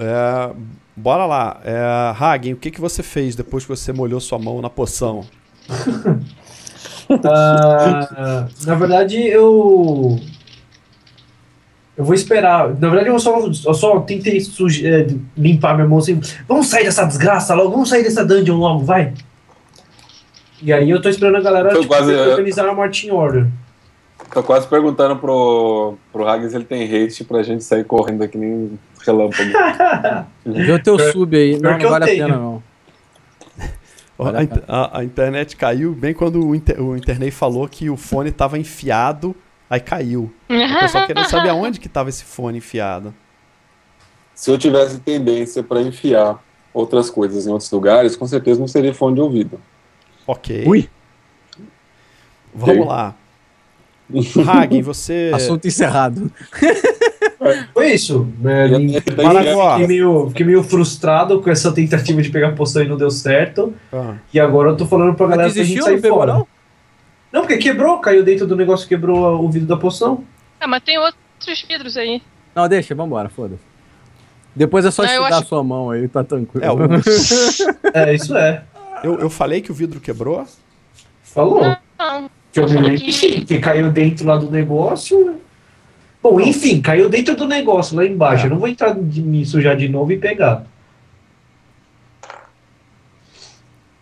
É, bora lá. É, Hagen, o que, que você fez depois que você molhou sua mão na poção? Ah, na verdade, eu. Eu vou esperar. Na verdade, eu só, eu só tentei suje- é, limpar minha mão assim. Vamos sair dessa desgraça logo, vamos sair dessa dungeon logo, vai. E aí eu tô esperando a galera tipo, quase- organizar a Martin Order. Tô quase perguntando pro, pro Hagen se ele tem hate pra gente sair correndo aqui nem relâmpago. Vê o teu sub aí. Não, que não eu vale a tenho. pena, não. Vale A, a a- internet caiu bem quando o, inter, o Internei falou que o fone tava enfiado, aí caiu. O pessoal querendo saber aonde que tava esse fone enfiado. Se eu tivesse tendência pra enfiar outras coisas em outros lugares, com certeza não seria fone de ouvido. Ok. Ui. Vamos lá. Hagen, você. Assunto encerrado. Foi isso. É, E lim- até- Paraguai. fiquei, meio, fiquei meio frustrado com essa tentativa de pegar poção e não deu certo. Ah, E agora eu tô falando pra galera pra gente sair não fora. não? Não, porque quebrou, caiu dentro do negócio, quebrou o vidro da poção. Ah, mas tem outros vidros aí. Não, deixa, vambora, foda-se. Depois é só Não, estudar acho- a sua mão aí, tá tranquilo. É, o- É, isso é. eu, eu falei que o vidro quebrou? Falou. Não. Que eu me lembro que sim, que caiu dentro lá do negócio. Bom, enfim, caiu dentro do negócio lá embaixo. É. Eu não vou entrar de- nisso já de novo e pegar.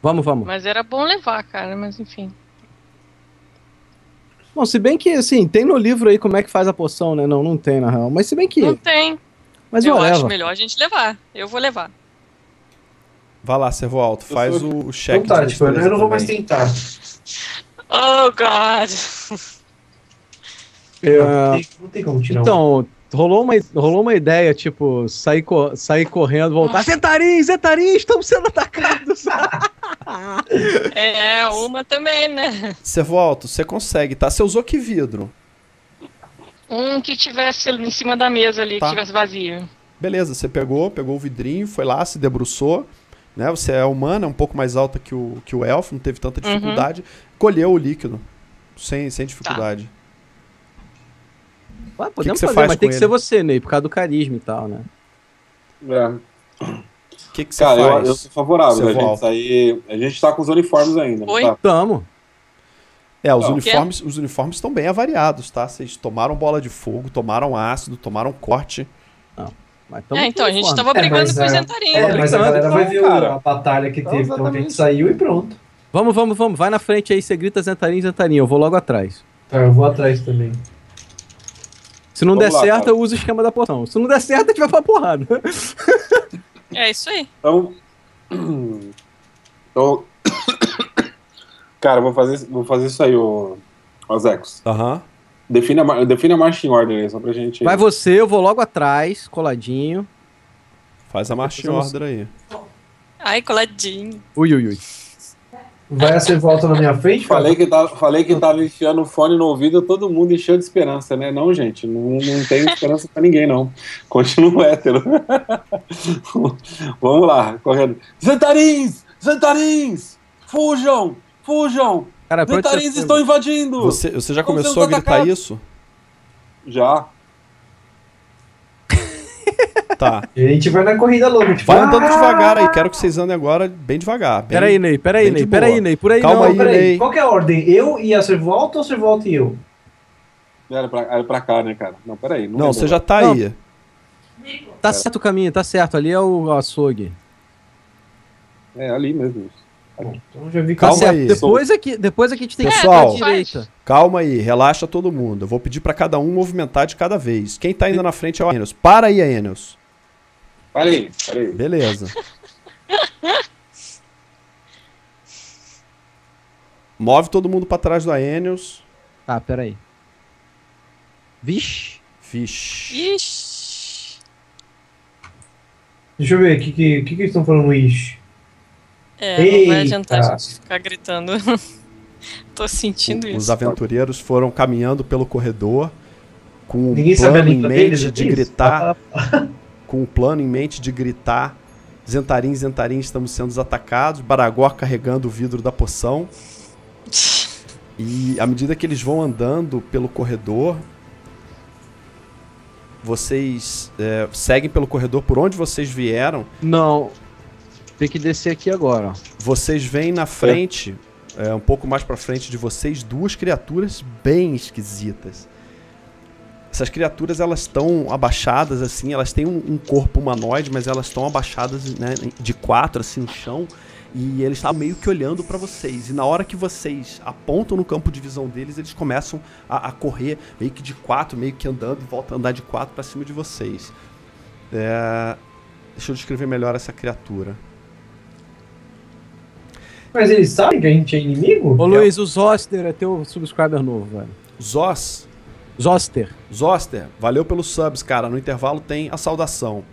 Vamos, vamos. Mas era bom levar, cara, mas enfim. Bom, se bem que, assim, tem no livro aí como é que faz a poção, né? Não, não tem, na real. Mas se bem que... Não tem. Mas eu eu acho levo. melhor a gente levar. Eu vou levar. Vai lá, Servo Alto, faz sou- o, o check Então tá, de tipo, eu não vou mais tentar. Oh, God. Eu- Ah, não, tem, não tem como tirar um. Então, rolou uma, rolou uma ideia, tipo, sair, co sair correndo, voltar. Zetarim, Zetarim, estamos sendo atacados. É, uma também, né? Servo Alto, você consegue, tá? Você usou que vidro? Um que tivesse em cima da mesa ali, Tá. que tivesse vazio. Beleza, você pegou, pegou o vidrinho, foi lá, se debruçou, né? Você é humana, é um pouco mais alta que o, que o elfo, não teve tanta Uhum. Colheu o líquido, sem, sem dificuldade. Ué, podemos que você fazer, faz mas com tem que ele? ser você, Ney, por causa do carisma e tal, né? É. O que, que você Cara, eu, faz? eu sou favorável Você a gente sair. A gente tá com os uniformes ainda. não Oi? Tá? Tamo. É, os Não. uniformes, os uniformes estão bem avariados, tá? Vocês tomaram bola de fogo, tomaram ácido, tomaram corte. Mas tamo é, então, a gente tava É, brigando mas, com os é. É, mas a galera vai ver cara. a batalha que teve, então a gente saiu e pronto. Vamos, vamos, vamos. Vai na frente aí, você grita Zentarim, Zentarim. Eu vou logo atrás. Tá, eu vou atrás também. Se não Vamos der lá, certo, cara. eu uso o esquema da poção. Se não der certo, a gente vai pra porrada. É isso aí. Então. então cara, eu vou fazer, vou fazer isso aí, ô, ô Zecos. Aham. Define a, define a marching order aí, só pra gente. Vai você, eu vou logo atrás, coladinho. Faz a marcha em order aí. Ai, coladinho. Ui, ui, ui. Vai ser volta na minha frente? Falei que, tava, falei que tava enfiando o fone no ouvido, todo mundo encheu de esperança, né? Não, gente, não, não tem esperança pra ninguém, não. Continuo hétero. Vamos lá, correndo. Zentarins! Zentarins! Fujam! Fujam! Cara, Zentarins estão invadindo! Você, você já começou a gritar atacados. isso? Já. Tá. A gente vai na corrida louca. Tipo, Vai andando ah! devagar aí. Quero que vocês andem agora bem devagar. Bem... Peraí, Ney, peraí, bem Ney, peraí. Ney, por aí Calma não. aí, Peraí, Ney. qual que é a ordem? Eu e a Servolta ou Servolta e eu? Era pra, era pra cá, né, cara? Não, peraí. Não, Não, lembro você já tá Não. aí. Tá certo o caminho, tá certo. Ali é o açougue. É ali mesmo. Então eu já vi que Tá Calma certo. aí. Depois aqui, depois aqui a gente tem que Pessoal. ir pra direita. Calma aí, relaxa todo mundo. Eu vou pedir pra cada um movimentar de cada vez. Quem tá indo na frente é o Enos. Para aí, Enos. Peraí, peraí. Beleza. Move todo mundo pra trás do Aenius. Tá, peraí. Vixe. Vixe. Ixi. Deixa eu ver, o que, que, que, que eles estão falando isso? É, não vai Eita. adiantar a gente ficar gritando. Tô sentindo O- isso. Os aventureiros foram caminhando pelo corredor com um sabe a plano em mente deles, de gritar, com um plano em mente de gritar. Zentarim, Zentarim, estamos sendo atacados. Baragor carregando o vidro da poção. E à medida que eles vão andando pelo corredor, vocês é, seguem pelo corredor por onde vocês vieram. Não. Tem que descer aqui agora. Vocês veem na frente, é, um pouco mais pra frente de vocês, duas criaturas bem esquisitas. Essas criaturas elas estão abaixadas assim, elas têm um, um corpo humanoide, mas elas estão abaixadas né, de quatro assim no chão e eles estão meio que olhando pra vocês. E na hora que vocês apontam no campo de visão deles, eles começam a, a correr meio que de quatro, meio que andando, voltam a andar de quatro pra cima de vocês. É, Deixa eu descrever melhor essa criatura. Mas eles sabem que a gente é inimigo? Ô Luiz, o Zoster é teu subscriber novo, velho. Zos, Zoster. Zoster, valeu pelos subs, cara. No intervalo tem a saudação.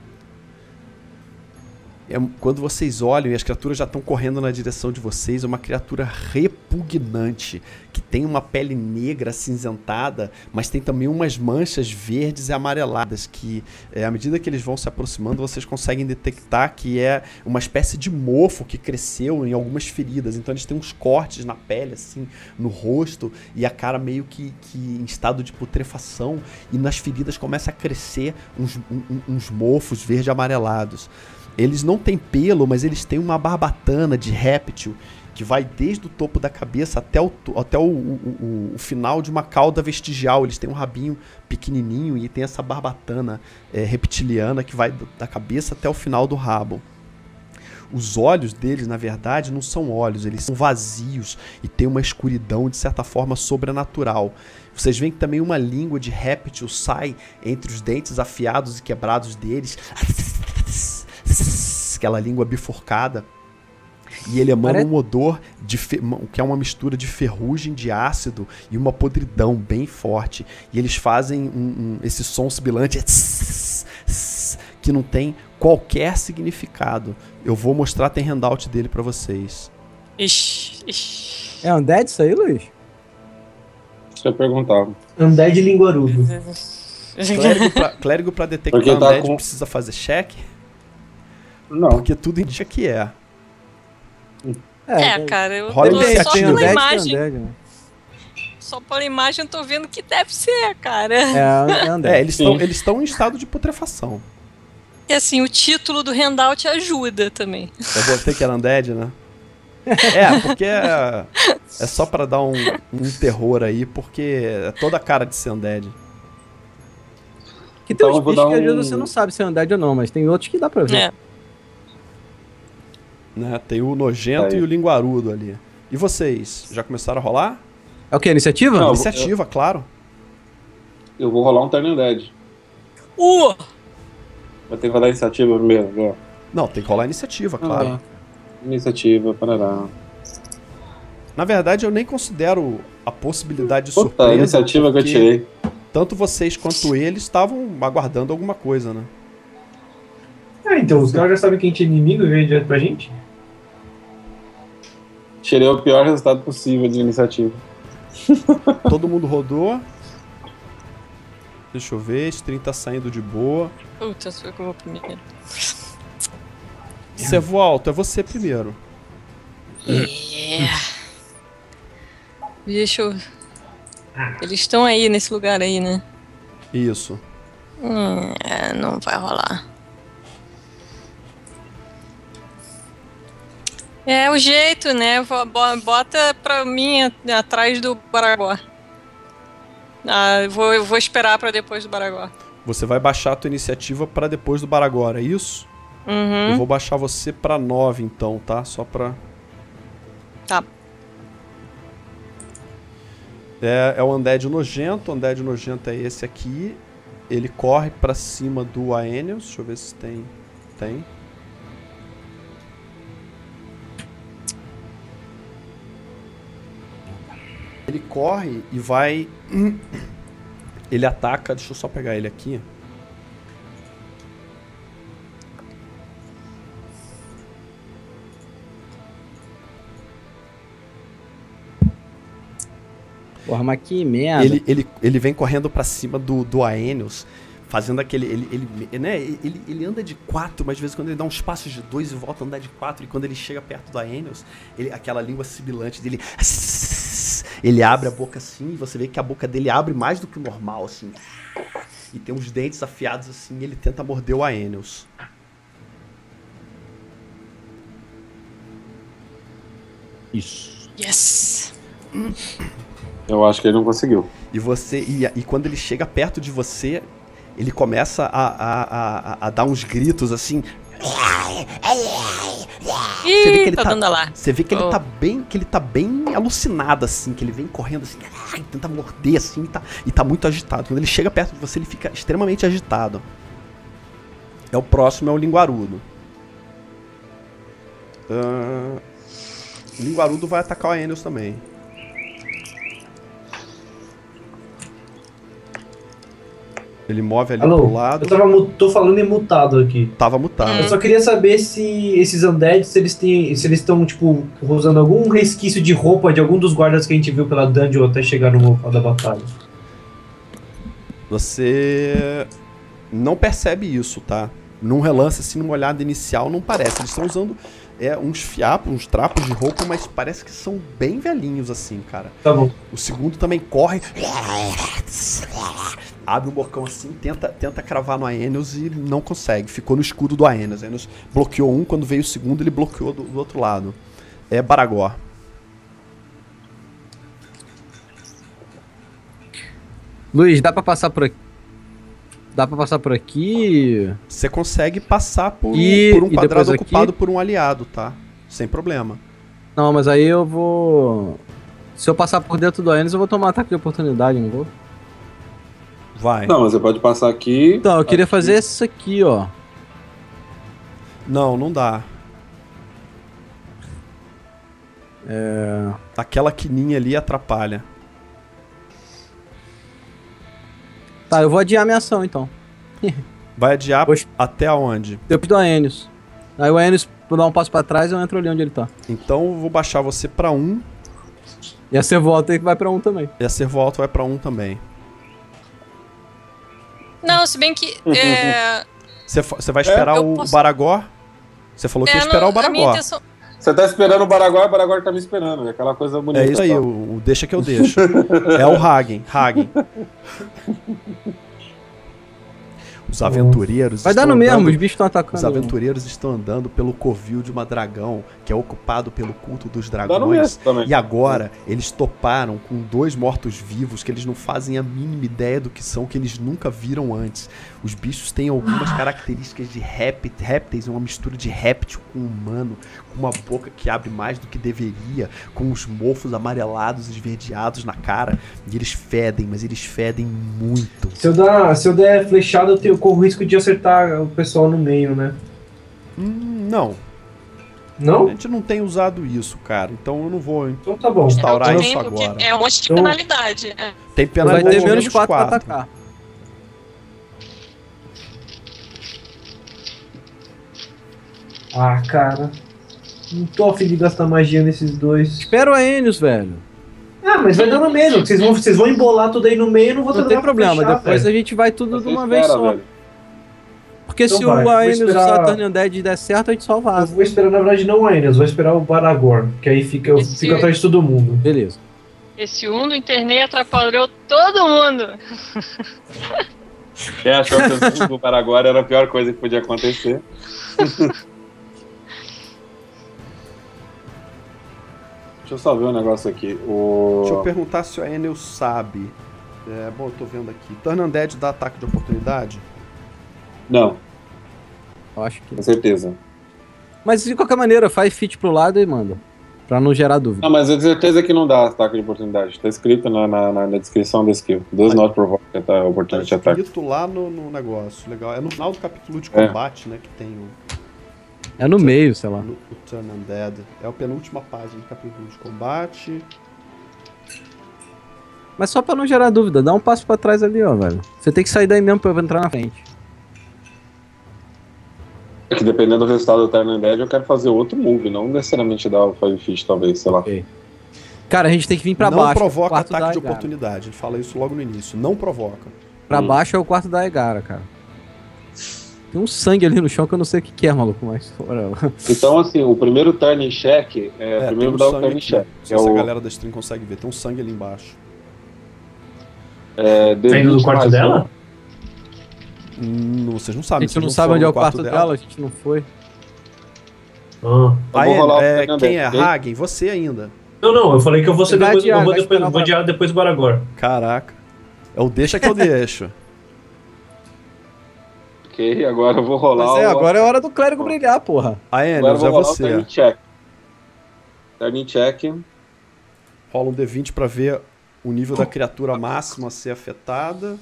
É, quando vocês olham e as criaturas já estão correndo na direção de vocês, é uma criatura repugnante, que tem uma pele negra acinzentada, mas tem também umas manchas verdes e amareladas, que é, à medida que eles vão se aproximando, vocês conseguem detectar que é uma espécie de mofo que cresceu em algumas feridas. Então eles têm uns cortes na pele, assim, no rosto, e a cara meio que, que em estado de putrefação, e nas feridas começa a crescer uns, um- uns mofos verde amarelados. Eles não têm pelo, mas eles têm uma barbatana de réptil que vai desde o topo da cabeça até o, até o, o- o- final de uma cauda vestigial. Eles têm um rabinho pequenininho e tem essa barbatana é, reptiliana que vai da cabeça até o final do rabo. Os olhos deles, na verdade, não são olhos, eles são vazios e tem uma escuridão de certa forma sobrenatural. Vocês veem que também uma língua de réptil sai entre os dentes afiados e quebrados deles. Aquela língua bifurcada. E ele emana Pare- um odor de fe- que é uma mistura de ferrugem, de ácido e uma podridão bem forte. E eles fazem um- um- esse som sibilante que não tem qualquer significado. Eu vou mostrar tem handout dele pra vocês. Ixi, ixi. É Undead isso aí, Luiz? Deixa eu perguntar. Undead linguarudo. Clérigo pra, clérigo pra detectar Porque tá undead com- precisa fazer check, Não. porque tudo indica que é. É, cara, eu Rola tô só pela imagem. Undead, né? Só pela imagem eu tô vendo que deve ser, cara. É, é Undead. É, eles estão eles estão em estado de putrefação. E assim, o título do handout ajuda também. Eu botei que era undead, né? É, porque é, é só pra dar um, um terror aí, porque é toda a cara de ser undead. Que tem Então uns bichos dar que às vezes um- você não sabe se é Undead ou não, mas tem outros que dá pra ver. É. Né? Tem o nojento Aí. e o linguarudo ali. E vocês, já começaram a rolar? É o que? Iniciativa? Não, eu- Iniciativa, claro. Eu vou rolar um Turn Dead. Uh! Vai ter que rodar a iniciativa primeiro. né? Não, tem que rolar a iniciativa, claro. Ah, Iniciativa, parará. Na verdade, eu nem considero a possibilidade de Puta, surpresa. a iniciativa que eu tirei. Tanto vocês quanto eles estavam aguardando alguma coisa, né? Ah, então os caras já sabem que a gente é inimigo e vem direto pra gente? Tirei o pior resultado possível de iniciativa. Todo mundo rodou. Deixa eu ver, esse 30 tá saindo de boa. Puta, sou eu que eu vou primeiro. Servo alto, é você primeiro. Yeah. Deixa eu. Eles estão aí, nesse lugar aí, né? Isso. Hum, é, não vai rolar. É o jeito, né? Bota pra mim atrás do Baraguá. Ah, eu vou, eu vou esperar pra depois do Baraguá. Você vai baixar a tua iniciativa pra depois do Baragora, é isso? Eu Uhum. vou baixar você pra 9 então, tá? Só pra. Tá. É, é o Undead Nojento. O Undead Nojento é esse aqui. Ele corre pra cima do Aenius. Deixa eu ver se tem. Tem. Ele corre e vai. Ele ataca. Deixa eu só pegar ele aqui. Porra, que merda. Ele, ele, ele vem correndo pra cima do, do Aenius, fazendo aquele. Ele, ele, né, ele, ele anda de quatro, mas de vez em quando ele dá uns passos de dois e volta a andar de quatro. E quando ele chega perto do Aenius, ele, aquela língua sibilante dele. Ele abre a boca assim, e você vê que a boca dele abre mais do que o normal, assim. e tem uns dentes afiados assim, e ele tenta morder o Aenus. Isso. Yes! Eu acho que ele não conseguiu. E você. E, e quando ele chega perto de você, ele começa a, a, a, a dar uns gritos assim. Vê que Ih, ele tá tá- lá. Você vê que ele Oh. tá bem. Que ele tá bem alucinado, assim, que ele vem correndo assim, ai, tenta morder assim e tá, e tá muito agitado. Quando ele chega perto de você, ele fica extremamente agitado. É o próximo, é o linguarudo. Ah, o linguarudo vai atacar o Aenius também. Ele move ali Alô? pro lado. Eu tava, tô falando em mutado aqui. Tava mutado. Eu só queria saber se esses undeads, se eles têm, se eles estão, tipo, usando algum resquício de roupa de algum dos guardas que a gente viu pela dungeon até chegar no local da batalha. Você não percebe isso, tá? Num relance, assim, numa olhada inicial, não parece. Eles estão usando é, uns fiapos, uns trapos de roupa, mas parece que são bem velhinhos, assim, cara. Tá bom. O segundo também corre. Abre um bocão assim, tenta, tenta cravar no Aenius e não consegue. Ficou no escudo do Aenius. Aenius bloqueou um, quando veio o segundo, ele bloqueou do, do outro lado. É Baragor. Luiz, dá pra passar por aqui? Dá pra passar por aqui? Você consegue passar por, E- por um quadrado depois aqui? ocupado por um aliado, tá? Sem problema. Não, mas aí eu vou. Se eu passar por dentro do Aenis, eu vou tomar ataque de oportunidade, não vou? Vai. Não, mas você pode passar aqui. Então, eu queria aqui. fazer isso aqui, ó. Não, não dá. É... Aquela quininha ali atrapalha. Tá, eu vou adiar minha ação então. Vai adiar Poxa. até aonde? Depois do Aenis. Aí o vou dar um passo pra trás eu entro ali onde ele tá. Então eu vou baixar você pra um E você volta e vai pra um também. e a servo alto vai pra um também. Não, se bem que. É, Você você vai esperar eu o posso- Baragor? Você falou que ia é, esperar não, o intenção. Você tá esperando o Baraguá, o Baraguá tá me esperando. É aquela coisa bonita. É isso aí, o, o deixa que eu deixo. é o Hagen, Hagen. Os aventureiros Vai dar estão no mesmo, andando- os bichos estão atacando. Os aventureiros estão andando pelo covil de uma dragão, que é ocupado pelo culto dos dragões. E agora eles toparam com dois mortos-vivos que eles não fazem a mínima ideia do que são, que eles nunca viram antes. Os bichos têm algumas características de rép- répteis, uma mistura de réptil com humano, uma boca que abre mais do que deveria, com os mofos amarelados e esverdeados na cara. E eles fedem, mas eles fedem muito. Se eu, dar, se eu der flechada, eu, tenho, eu corro o risco de acertar o pessoal no meio, né? Hum, não, a Não? gente não tem usado isso, cara. Então eu não vou Então tá bom. instaurar é isso agora. É um monte de Então- penalidade. é. Tem Vai penalidade ter de menos 4 pra atacar. Ah, cara. Não tô afim de gastar magia nesses dois. Espera o Aenis, velho. Ah, mas vai dar no mesmo. Vocês vão, vocês vão embolar tudo aí no meio, eu não vou ter Não tem problema, fechar, depois velho. a gente vai tudo de uma vez só. velho. Porque Então se vai, o vou Aenis esperar- usar Turn Undead e der certo, a gente só Eu vaza. vou esperar, na verdade, não ainda. Eu vou esperar o Baragor. Que aí fica, eu Esse- fico atrás de todo mundo. Beleza. Esse um do internet atrapalhou todo mundo. Quem achou que o Paraguai era a pior coisa que podia acontecer? Deixa eu só ver um negócio aqui. O... Deixa eu perguntar se o Enel sabe. É, bom, eu tô vendo aqui. Turn Undead dá ataque de oportunidade? Não, Eu acho que. com certeza. Mas de qualquer maneira, faz fit pro lado e manda. Pra não gerar dúvida. Não, mas eu tenho certeza que não dá ataque de oportunidade. Tá escrito na, na, na- descrição da skill. Does Aí. not provoke tá, Tá opportunity attack. escrito lá no, no negócio. Legal. É no final do capítulo de É. combate, né? Que tem o, É no meio, sei lá. Turn Undead. É a penúltima página do capítulo de combate. Mas só pra não gerar dúvida, dá um passo pra trás ali, ó, velho. Você tem que sair daí mesmo pra eu entrar na frente. É que dependendo do resultado do Turn Undead, eu quero fazer outro move, não necessariamente dar o Five Fish, talvez, sei lá. Cara, a gente tem que vir pra não baixo. provoca quarto da ataque de oportunidade. Ele fala isso logo no início. Não provoca. Pra Hum. baixo é o quarto da Aegara, cara. Tem um sangue ali no chão que eu não sei o que, que é, maluco, mas fora. Então, assim, o primeiro turn em check, é, É, primeiro um dar o turn check. Se é essa o galera da stream consegue ver. Tem um sangue ali embaixo. é, Tá indo D20 no quarto dela? Hum, vocês não A sabem. gente não sabe onde é o quarto dela, a gente não foi. Ah. Aí, vou rolar o é, quem é? Hagen? Você ainda. Não, não, eu falei que eu vou ser depois, adiar, eu vou, depois, vou depois do Baragor. Caraca. É o deixa que eu deixo. Ok, agora eu vou rolar Mas é, o- agora é hora do clérigo brilhar, porra. A Agora eu Enes, vou é você. turn check. Turn check. Rola um D20 pra ver o nível da criatura máxima a ser afetada.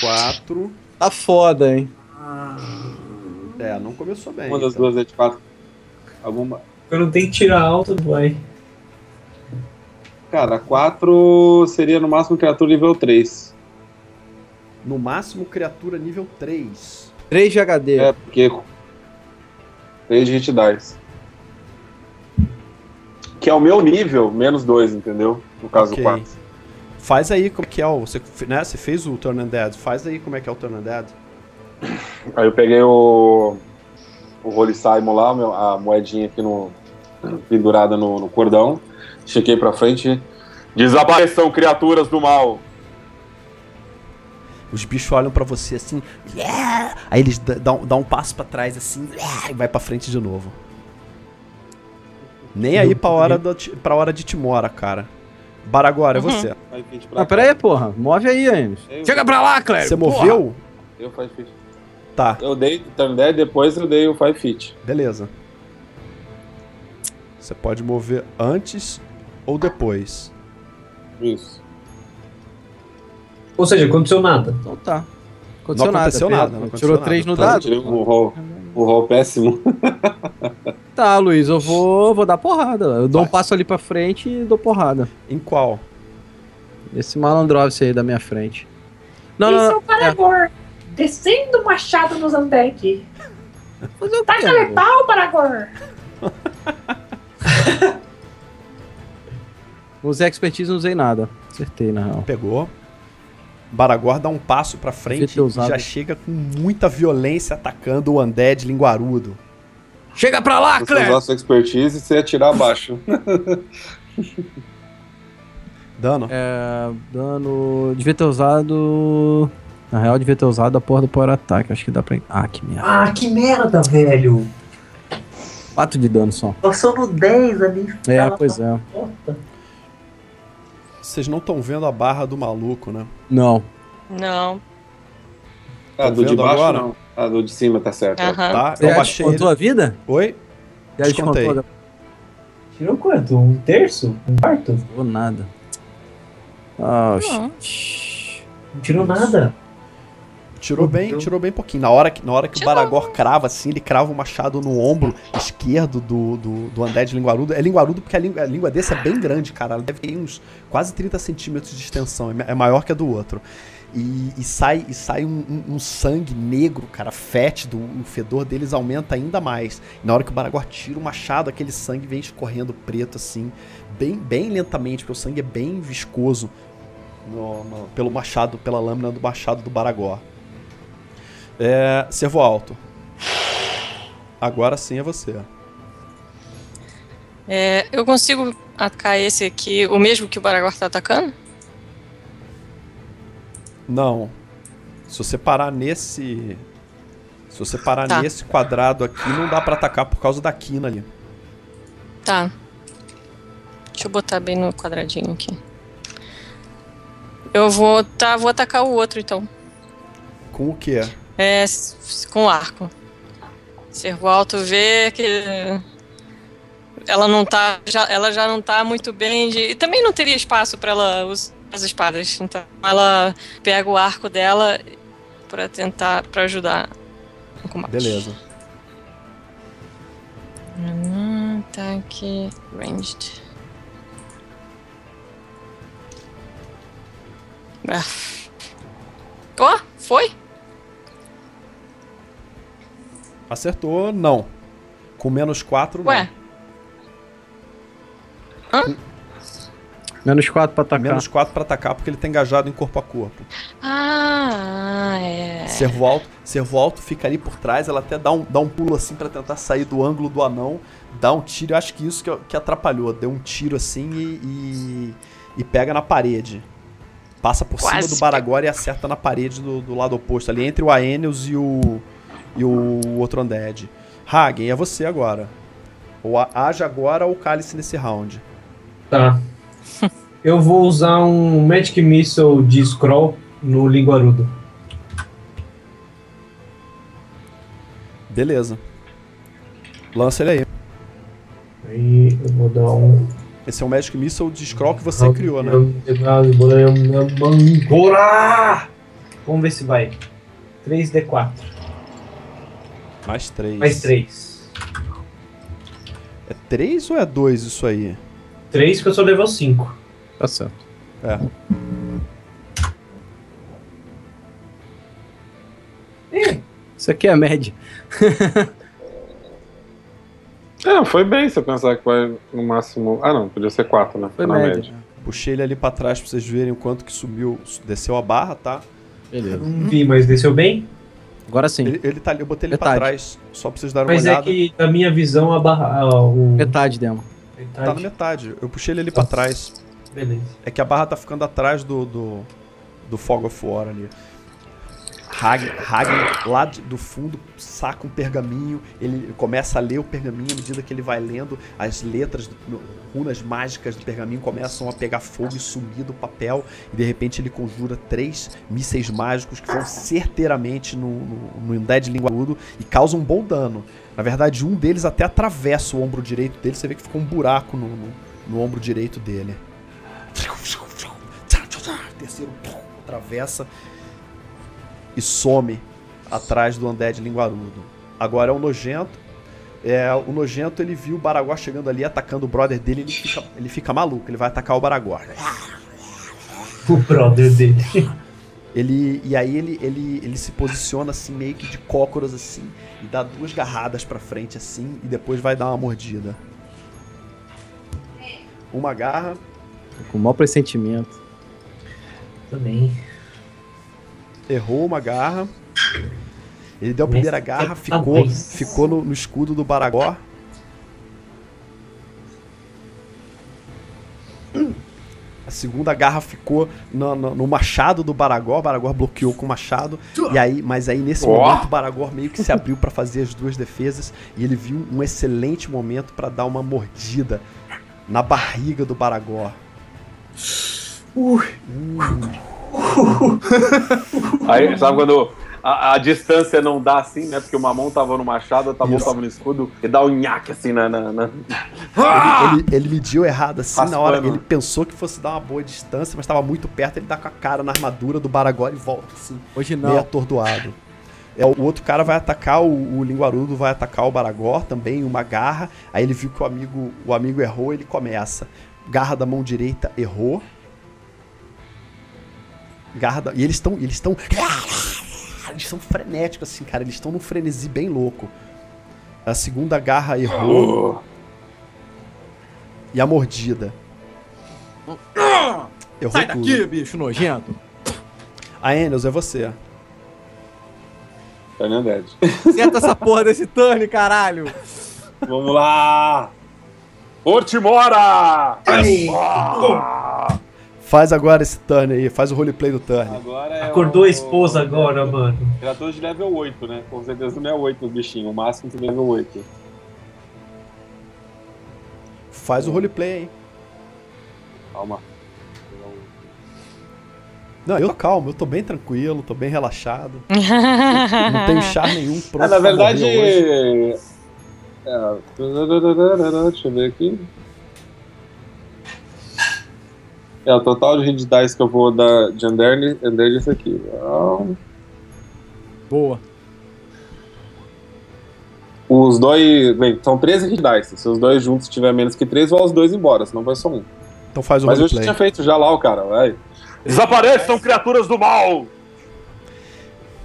4. Tá foda, hein? É, não começou bem. Uma das então. duas é de quatro. Alguma. Eu não tenho que tirar alto, vai. Cara, 4 seria no máximo criatura nível 3. No máximo, criatura nível 3. 3 de HD. É, porque. 3 de hit dice. Que é o meu nível, menos 2, entendeu? No caso Ok. do 4. Faz aí como que é o. Você, né, você fez o Turn Undead. Faz aí como é que é o Turn Undead. Aí eu peguei o. O Holy Simon lá, a moedinha aqui no. pendurada no, no cordão. Chequei pra frente. Desapareçam, criaturas do mal! Os bichos olham pra você assim. "Yeah!" Aí eles dão, dão um passo pra trás assim. "Yeah!" E vai pra frente de novo. Nem aí pra hora, do, pra hora de Timora, cara. Baragora, é Uhum. você. Ah, pera aí, porra. Move aí, Ames. Chega pra lá, clérigo. Você moveu? Eu faz feat. Tá, Eu dei dead, depois eu dei o 5 feet. beleza. Você pode mover antes ou depois. Isso. Ou seja, aconteceu nada. Então tá. Aconteceu Não aconteceu nada. nada, não aconteceu Tirou nada. 3 no dado? O roll, o roll péssimo. Tá, Luiz, eu vou, vou dar porrada. Eu dou Vai. um passo ali pra frente e dou porrada. Em qual? Esse malandrovce aí da minha frente. Não, Esse é não, o Paragor. Descendo o machado nos Andek. não. Fazer o quê, Taca amor? letal, Paragor. Usei expertise, não usei nada. Acertei, na real. Pegou. Baragor dá um passo pra frente e já chega com muita violência atacando o Undead linguarudo. Chega pra lá, Se você usar sua expertise, você ia tirar abaixo. Dano? É, dano. Devia ter usado. Na real, devia ter usado a porra do Power Attack. Acho que dá pra. Ah, que merda. Ah, que merda, velho. 4 de dano só. Passou no 10 ali. É, Ela pois é. Puta. Vocês não estão vendo a barra do maluco, né? Não. Não. Ah, Tá do de baixo agora? não. Ah, do de cima tá certo. Aham. Tá? Você Eu baixei ele. descontou a vida? Oi? Já Descontei. descontou Tirou quanto? Um terço? Um quarto? Ou nada. Ah, Não. shit. Não tirou nada. Tirou bem, tirou bem pouquinho. Na hora que, na hora que o. Baragor crava assim, ele crava o machado no ombro esquerdo do, do, do Undead linguarudo. É linguarudo porque a língua, a língua desse é bem grande, cara. Ela deve ter uns quase 30 centímetros de extensão. É É maior que a do outro. E, e sai, e sai um, um- um sangue negro, cara, fétido. O fedor deles aumenta ainda mais. E na hora que o Baragor tira o machado, aquele sangue vem escorrendo preto assim, bem, bem lentamente, porque o sangue é bem viscoso no- no- pelo machado, pela lâmina do machado do Baragor. É, servo alto. Agora sim é você. É, eu consigo atacar esse aqui, o mesmo que o Baragor tá atacando? Não. Se você parar nesse. Se você parar Tá. nesse quadrado aqui, não dá pra atacar por causa da quina ali. Tá. Deixa eu botar bem no quadradinho aqui. Eu vou, tá, vou atacar o outro então. Com o quê? É, com arco. Servo alto vê que ela não tá, já, ela já não tá muito bem de, e também não teria espaço pra ela usar as espadas. Então ela pega o arco dela pra tentar para ajudar no combate. Beleza. Hum, tá aqui ranged. Ah. Ó, foi? Acertou, não. Com menos 4, não. Ué. Menos 4 pra atacar. Menos 4 pra atacar porque ele tá engajado em corpo a corpo. Ah, é. Servo alto, servo alto fica ali por trás, ela até dá um, dá um pulo assim pra tentar sair do ângulo do anão, dá um tiro, eu acho que isso que, que atrapalhou, deu um tiro assim e, e, e pega na parede. Passa por Quase cima do Baragor e acerta na parede do, do lado oposto, ali entre o Aeneus e o, e o outro Undead. Hagen, é você agora. Ou a- age agora ou cálice nesse round. Tá. Eu vou usar um Magic Missile de Scroll no Linguarudo. Beleza. Lança ele aí. Aí eu vou dar um. Esse é um Magic Missile de Scroll que você criou, né? Vamos ver se vai. 3D4. Mais três. Mais 3. É três ou é dois isso aí? 3 que eu sou level 5. Tá certo. É. Isso aqui é a média. É, foi bem se eu pensar que vai no máximo. Ah, não, podia ser 4, né? Foi na média. média. Puxei ele ali pra trás pra vocês verem o quanto que subiu, desceu a barra, tá? Beleza. Não vi, mas desceu bem. Agora sim. Ele, ele tá ali, eu botei ele pra Metade. trás, só pra vocês darem Mas uma é olhada. que, na minha visão, a barra. o... Metade demo. Tá na metade. metade. Eu puxei ele ali pra trás. Beleza. É que a barra tá ficando atrás do, do, do Fog of War ali. Hagen, Hagen, lá do fundo, saca um pergaminho, ele começa a ler o pergaminho à medida que ele vai lendo, as letras, runas mágicas do pergaminho começam a pegar fogo e sumir do papel, e de repente ele conjura três mísseis mágicos que vão certeiramente no, no, no Undead e causam um bom dano. Na verdade, um deles até atravessa o ombro direito dele, você vê que fica um buraco no, no, no ombro direito dele. Terceiro atravessa e some atrás do Undead Linguarudo. Agora é o Nojento. É, o Nojento ele viu o Baragor chegando ali, atacando o brother dele, ele fica, ele fica maluco, ele vai atacar o Baragor. O brother dele. Ele, e aí ele, ele, ele se posiciona assim, meio que de cócoras assim, e dá duas garradas pra frente assim, e depois vai dar uma mordida. Uma garra, Tô com o maior pressentimento. Também. Errou uma garra. Ele deu a primeira garra, ficou, ficou no, no escudo do Baragor. A segunda garra ficou no, no- no machado do Baragor. O Baragor bloqueou com o machado. E aí, mas aí nesse Ó. momento o Baragor meio que se abriu pra fazer as duas defesas e ele viu um excelente momento pra dar uma mordida na barriga do Baragor. Aí, sabe quando a, a distância não dá assim, né? Porque uma mão tava no machado, outra mão tava no escudo, e dá um nhaque assim na. na, na- Ele, ele, ele mediu errado assim na hora. Raspando. Ele pensou que fosse dar uma boa distância, mas estava muito perto. Ele dá com a cara na armadura do Baragor e volta assim, Hoje meio não. atordoado. É, o outro cara vai atacar, o, o Linguarudo vai atacar o Baragor também, uma garra. Aí ele viu que o amigo, o amigo errou, ele começa. Garra da mão direita errou. Garra da, e eles estão. Eles estão. Eles são frenéticos, assim, cara. Eles estão num frenesi bem louco. A segunda garra errou. E a mordida. Errou Sai tudo. daqui, bicho nojento. A Enos, é você. Turn Undead. Senta essa porra desse turn, caralho. Vamos lá! Portimora! Faz agora esse turn aí, faz o roleplay do turn. Agora é Acordou o- a esposa agora, mano. Criatura de level 8, né? Com certeza não é 8 o bichinho, o máximo de level 8. Faz o roleplay aí. Calma. Não, eu tô calmo, eu tô bem tranquilo, tô bem relaxado. Não tenho char nenhum pronto Ah, na verdade. É, deixa eu ver aqui. É, o total de hit dice que eu vou dar de Undead Undead é esse aqui. Ah, Boa. Os dois. Bem, são 13 hit dice. Se os dois juntos tiver menos que 3, vão os dois embora, senão vai só um. Então faz o Mas eu já tinha feito já lá o cara, vai. Desapareçam, criaturas do mal!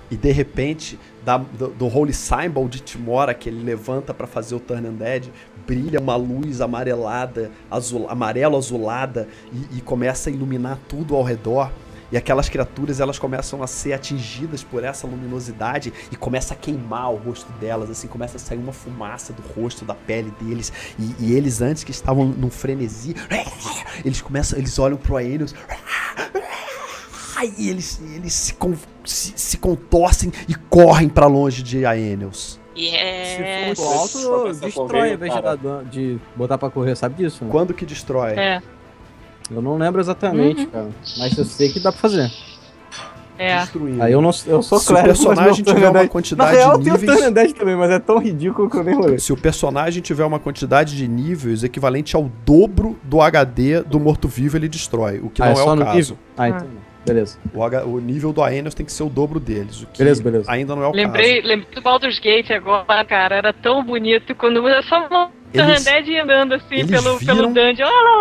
E de repente, da- do, do Holy Symbol de Timora, que ele levanta pra fazer o Turn Undead, brilha uma luz amarelada, azul, amarelo-azulada, e, e começa a iluminar tudo ao redor. E aquelas criaturas elas começam a ser atingidas por essa luminosidade e começa a queimar o rosto delas, assim, começa a sair uma fumaça do rosto, da pele deles. E, e eles, antes que estavam num frenesi, eles começam, eles olham pro Aeneas e eles, eles se, se, se contorcem e correm pra longe de Aenels. Yes. Se do alto, destrói ao invés de, botar pra correr, sabe disso? Né? Quando que destrói? É, Eu não lembro exatamente, Uhum. cara. Mas eu sei que dá pra fazer. é. Destruindo. Aí eu não eu sou Se o clérigo, mas personagem tiver uma Turn Na quantidade real, de o níveis. Turn Undead também, mas é tão ridículo que eu nem rolei. Se o personagem tiver uma quantidade de níveis equivalente ao dobro do HD do morto-vivo, ele destrói. O que Ah, não é é, só o no caso. nível? Ah, então. Beleza. O, H- o nível do Aenos tem que ser o dobro deles. O que Beleza, beleza. ainda não é o Lembrei, caso. lembrei do Baldur's Gate agora, cara. Era tão bonito quando era só uma Eles- Undead andando assim pelo, viram- pelo dungeon. Lá, lá,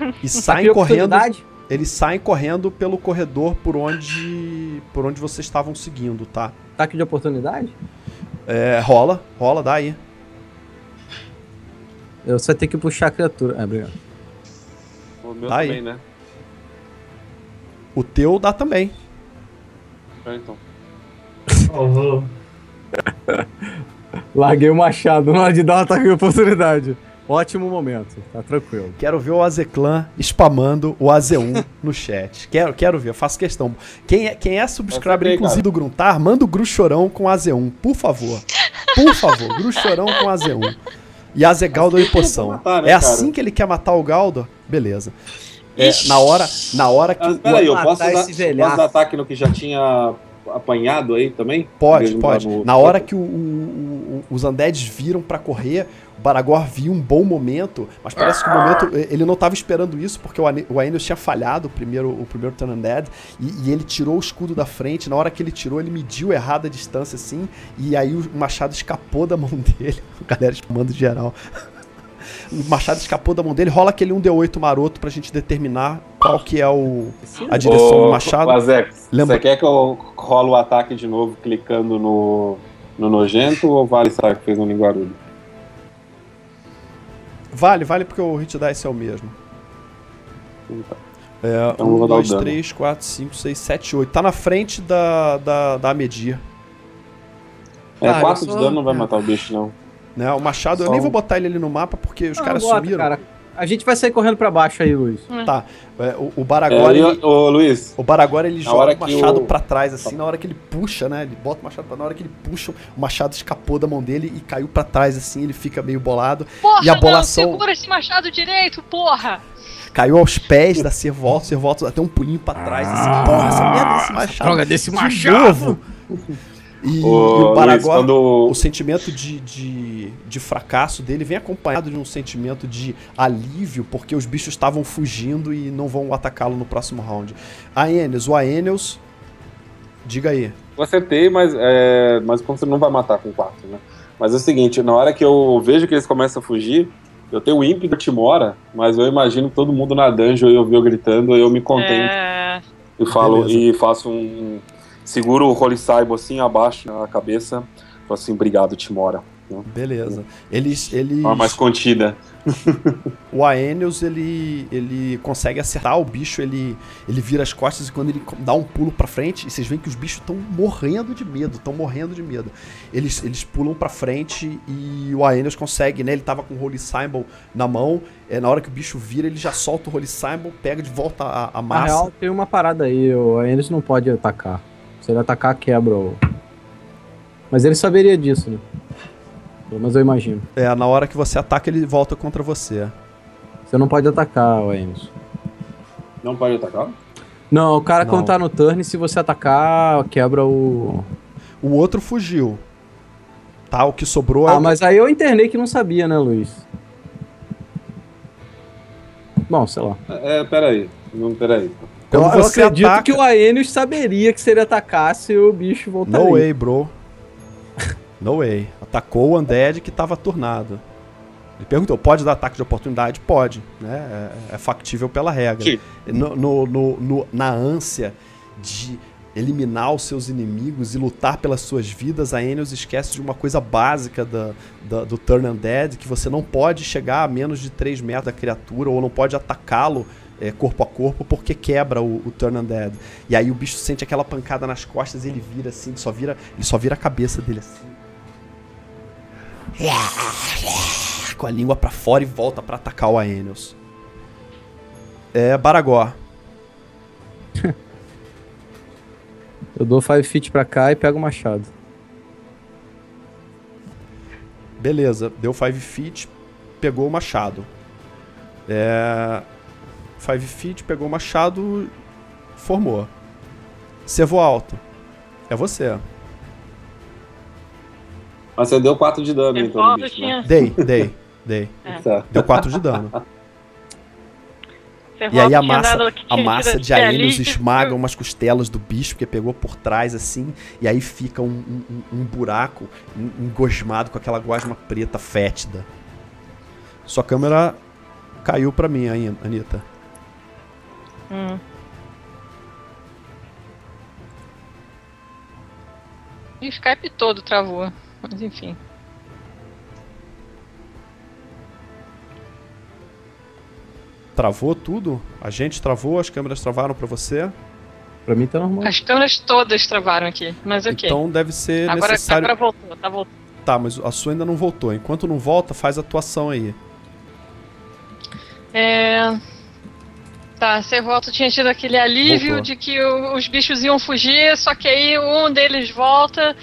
lá. E saem correndo. Eles saem correndo pelo corredor por onde. por onde vocês estavam seguindo, tá? Ataque de oportunidade? É, rola, rola, dá aí. Eu só tenho que puxar a criatura. Ah, obrigado. O meu Tá aí. também, né? O teu dá também. É, então. Vou- Larguei o machado na hora de dar um ataque de oportunidade. Ótimo momento, tá tranquilo. Quero ver o Azeclan spamando o AZ1 no chat. Quero, quero ver, eu faço questão. Quem é, quem é subscriber, inclusive, do Gruntar, manda o Gru Chorão com AZ1, por favor. Por favor, Gru Chorão com AZ1. E Azegaldo e poção. matar, né, é cara? assim que ele quer matar o Galdo? Beleza. É, na hora, na hora que Ah, o- peraí, eu posso dar, esse velhaco. posso dar ataque no que já tinha apanhado aí também? Pode, Mesmo pode. no- Na hora que o- o- o- os Undeads viram pra correr, o Baragor viu um bom momento, mas parece que o momento. Ele não tava esperando isso, porque o o Aeneas tinha falhado o primeiro, o primeiro Turn Undead, e, e ele tirou o escudo da frente. Na hora que ele tirou, ele mediu errado a distância, assim, e aí o machado escapou da mão dele. A galera chamando geral. O machado escapou da mão dele, rola aquele 1D8 maroto pra gente determinar qual que é o, a direção Ô, do machado. Azex, Lembra- você quer que eu role o ataque de novo clicando no, no nojento ou vale sabe que fez um linguarudo? Vale, vale porque o hit dice é o mesmo. É, Então eu 1, vou dar o 2, dano. 3, 4, 5, 6, 7, 8. Tá na frente da, da, da Medir. É, Ah, 4 eu de só- dano não vai matar o bicho, não. Né? O machado, eu Só nem um. vou botar ele ali no mapa porque os Não, caras bota, sumiram. cara. A gente vai sair correndo pra baixo aí, Luiz. Tá. É, o, o É, Baragora, e, ele, ô, Luiz, o Baragora, ele joga o machado o- pra trás, assim, na hora que ele puxa, né? Ele bota o machado pra na hora que ele puxa, o machado escapou da mão dele e caiu pra trás, assim, ele fica meio bolado. Porra, E a bolação- não, segura esse machado direito, porra! Caiu aos pés da Servolta, Servolta até um pulinho pra trás, assim, porra, essa merda desse machado. Droga desse de machado! novo. E, e o Luiz Baragora, quando... o sentimento de, de, de fracasso dele vem acompanhado de um sentimento de alívio, porque os bichos estavam fugindo e não vão atacá-lo no próximo round. Aeneas, o Aeneas, diga aí. Eu acertei, mas, é, mas como você não vai matar com 4, né? Mas é o seguinte, na hora que eu vejo que eles começam a fugir, eu tenho o ímpeto da Timora, mas eu imagino todo mundo na dungeon e eu vi eu gritando, eu me contento É, e falo Beleza. e faço um seguro o Holy Saibo assim abaixo na cabeça, falo assim, obrigado Timora. Beleza. Eles, eles, Uma mais contida. o Aeneas, ele, ele consegue acertar o bicho, ele, ele vira as costas e quando ele dá um pulo pra frente, e vocês veem que os bichos estão morrendo de medo, estão morrendo de medo. Eles, eles pulam pra frente e o Aeneas consegue, né? Ele tava com o Holy Symbol na mão, é, na hora que o bicho vira, ele já solta o Holy Symbol, pega de volta a, a Na massa. real, tem uma parada aí, o Aenis não pode atacar. Se ele atacar, quebra o... Mas ele saberia disso, né? Mas eu imagino. É, na hora que você ataca, ele volta contra você. Você não pode atacar o Aenis. Não pode atacar? Não, o cara Não. quando tá no turn, se você atacar, quebra o... O outro fugiu. Tá? O que sobrou é Ah, o mas aí eu internei que não sabia, né, Luiz? Bom, sei lá. É, peraí. Não, peraí. Quando eu, eu você acredito ataca- que o Aenius saberia que se ele atacasse, o bicho voltaria. No way, bro. No way. Atacou o Undead que tava turnado. Ele perguntou, pode dar ataque de oportunidade? Pode. Né? É, é factível pela regra. Que- No, no- no- no- na ânsia de eliminar os seus inimigos e lutar pelas suas vidas, a Enios esquece de uma coisa básica da, da- do Turn Undead, que você não pode chegar a menos de 3 metros da criatura ou não pode atacá-lo é, corpo a corpo porque quebra o, o Turn Undead. E aí o bicho sente aquela pancada nas costas e ele vira assim, ele só vira, ele só vira a cabeça dele assim. Com a língua pra fora e volta pra atacar o Aeneas. É Baragor. Eu dou 5 feet pra cá e pego o machado. Beleza, deu 5 feet, pegou o machado. É. 5 feet, pegou o machado, formou. Servo alto. É você. Mas você deu 4 de dano, então, no Revolta bicho, né? Dei, dei, dei. Tá. Deu 4 de dano. E aí a massa, a massa de Aenius ali. esmaga umas costelas do bicho, porque pegou por trás assim, e aí fica um, um- um- buraco en- engosmado com aquela gosma preta fétida. Sua câmera caiu pra mim aí, Anitta. Hum. E o Skype todo travou. Mas enfim. Travou tudo? A gente travou, as câmeras travaram pra você? Pra mim tá normal. As câmeras todas travaram aqui. Mas ok. Então deve ser agora, necessário. agora voltou, tá voltando. Tá, mas a sua ainda não voltou. Enquanto não volta, faz a atuação aí. É... Tá, Servolta tinha tido aquele alívio Voltou. de que o- os bichos iam fugir, só que aí um deles volta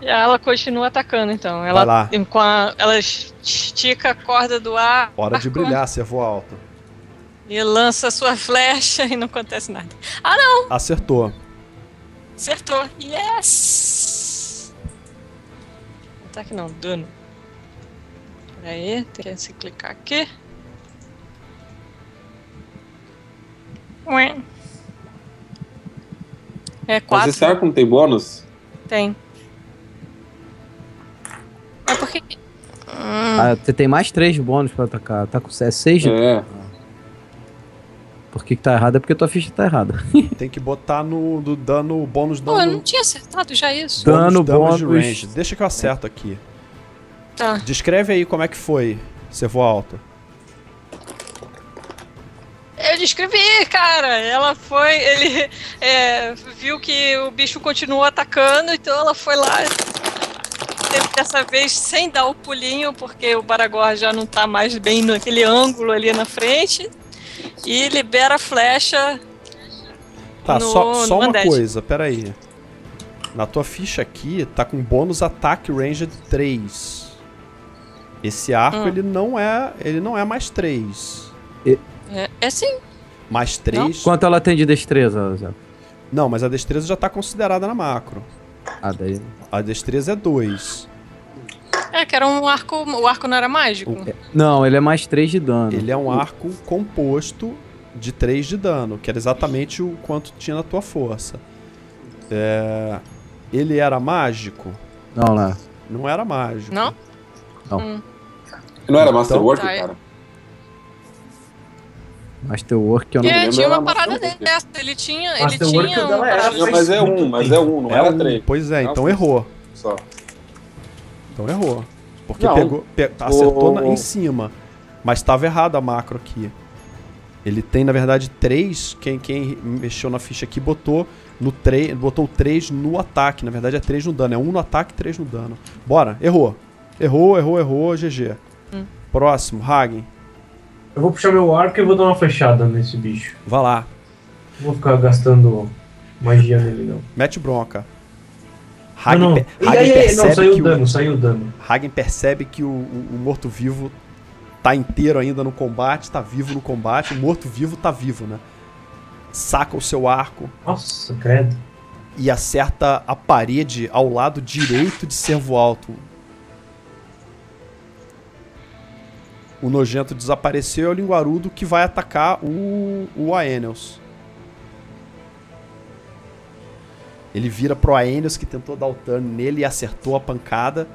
e ela continua atacando, então. Ela, com a- ela estica a corda do ar Hora de brilhar, servo alto. e lança sua flecha e não acontece nada. Acertou. Acertou. Yes! Ataque não, dano. Pera aí, tem que se clicar aqui. Ué. É Mas quatro. esse arco não tem bônus? Tem. É porque. Hum, Ah, você tem mais 3 bônus pra atacar. Tá com 6 de. É. Por que, que tá errado? É porque tua ficha tá errada. Tem que botar no do dano bônus pô, eu dano. não tinha acertado já isso. Dano, damage bônus. range. Deixa que eu acerto aqui. Tá. Descreve aí como é que foi, servo alto. Eu descrevi, cara. Ela foi. Ele é, viu que o bicho continuou atacando, então ela foi lá. Dessa vez sem dar o pulinho, porque o Baragor já não tá mais bem naquele ângulo ali na frente. E libera a flecha. Tá, No- só, no só uma Undead. coisa, peraí. Na tua ficha aqui, tá com bônus ataque range de 3. Esse arco, Hum. ele não é. Ele não é mais 3. É, é sim. Mais 3. Quanto ela tem de destreza, Zé? Não, mas a destreza já tá considerada na macro. Ah, daí. A destreza é 2. É, que era um arco. O arco não era mágico. O- Não, ele é mais 3 de dano. Ele é um arco composto de 3 de dano, que era exatamente o quanto tinha na tua força. É, Ele era mágico? Não, lá. Não era mágico. Não? Não. Hum. Não era Masterwork, Tá, é. cara? Masterwork eu não É, tinha uma parada Masterwork. dessa. Ele tinha. Ele tinha. uma era- Não, mas é um, mas é um, não É era um, três. pois é, então errou. Só. Então errou. Porque Não. pegou, pe- acertou O- na- em cima. Mas estava errado a macro aqui. Ele tem, na verdade, 3. Quem, quem mexeu na ficha aqui botou no 3, botou 3 no ataque. Na verdade é 3 no dano. É 1 no ataque e 3 no dano. Bora, errou. Errou, errou, errou, GG. Hum. Próximo, Hagen. Eu vou puxar meu arco e vou dar uma flechada nesse bicho. Vai lá. Não vou ficar gastando magia nele, não. Mete bronca. Não, Hagen, não. Hagen aí, aí, não, percebe saiu que o dano, saiu o dano. Hagen percebe que o, o- o morto-vivo tá inteiro ainda no combate, tá vivo no combate. O morto-vivo tá vivo, né? Saca o seu arco Nossa, credo. e acerta a parede ao lado direito de Servo Alto. O nojento desapareceu é o linguarudo que vai atacar o, o Aenels. Ele vira pro Aenels que tentou dar o turn nele e acertou a pancada.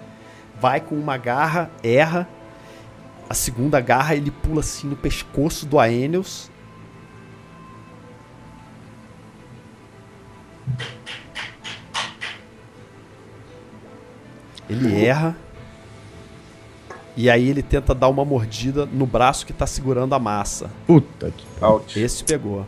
Vai com uma garra, erra. A segunda garra ele pula assim no pescoço do Aenels. Ele erra. E aí ele tenta dar uma mordida no braço que tá segurando a massa. Puta que. Out. Esse pegou.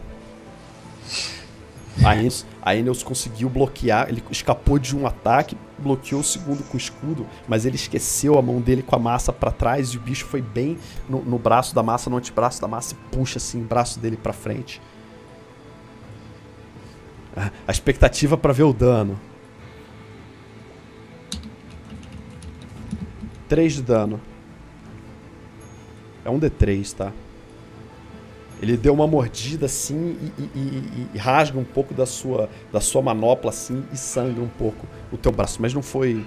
A Enes, a conseguiu bloquear, ele escapou de um ataque, bloqueou o segundo com o escudo, mas ele esqueceu a mão dele com a massa pra trás e o bicho foi bem no, no braço da massa, no antebraço da massa e puxa assim o braço dele pra frente. A- A expectativa pra ver o dano. 3 de dano. É um D3, tá? Ele deu uma mordida assim e, e- e- e rasga um pouco da sua, da sua manopla assim e sangra um pouco o teu braço, mas não foi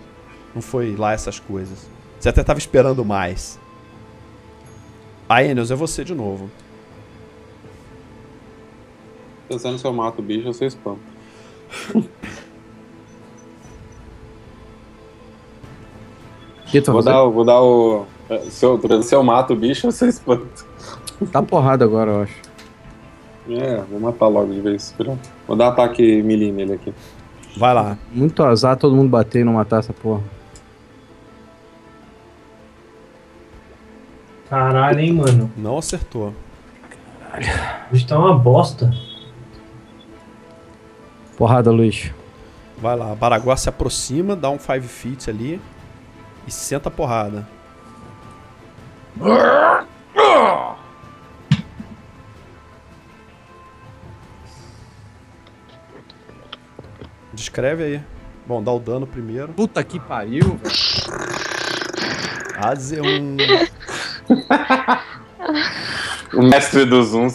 não foi lá essas coisas. Você até tava esperando mais. Aeneas, é você de novo. Pensando se eu mato o bicho ou se eu espanto. Vou dar, vou dar o. Se eu, se eu mato o bicho espanto. fazer? Tá porrada agora, eu acho. É, vou matar logo de vez. Pronto. Vou dar ataque melee nele aqui. Vai lá. Muito azar todo mundo bater e não matar essa porra. Caralho, hein, mano. Não acertou. O bicho tá uma bosta. Porrada, Luiz. Vai lá. Baraguá se aproxima, dá um 5 feet ali e senta a porrada. Descreve aí. Bom, dá o dano primeiro. Puta que pariu, velho. Um. O mestre dos uns.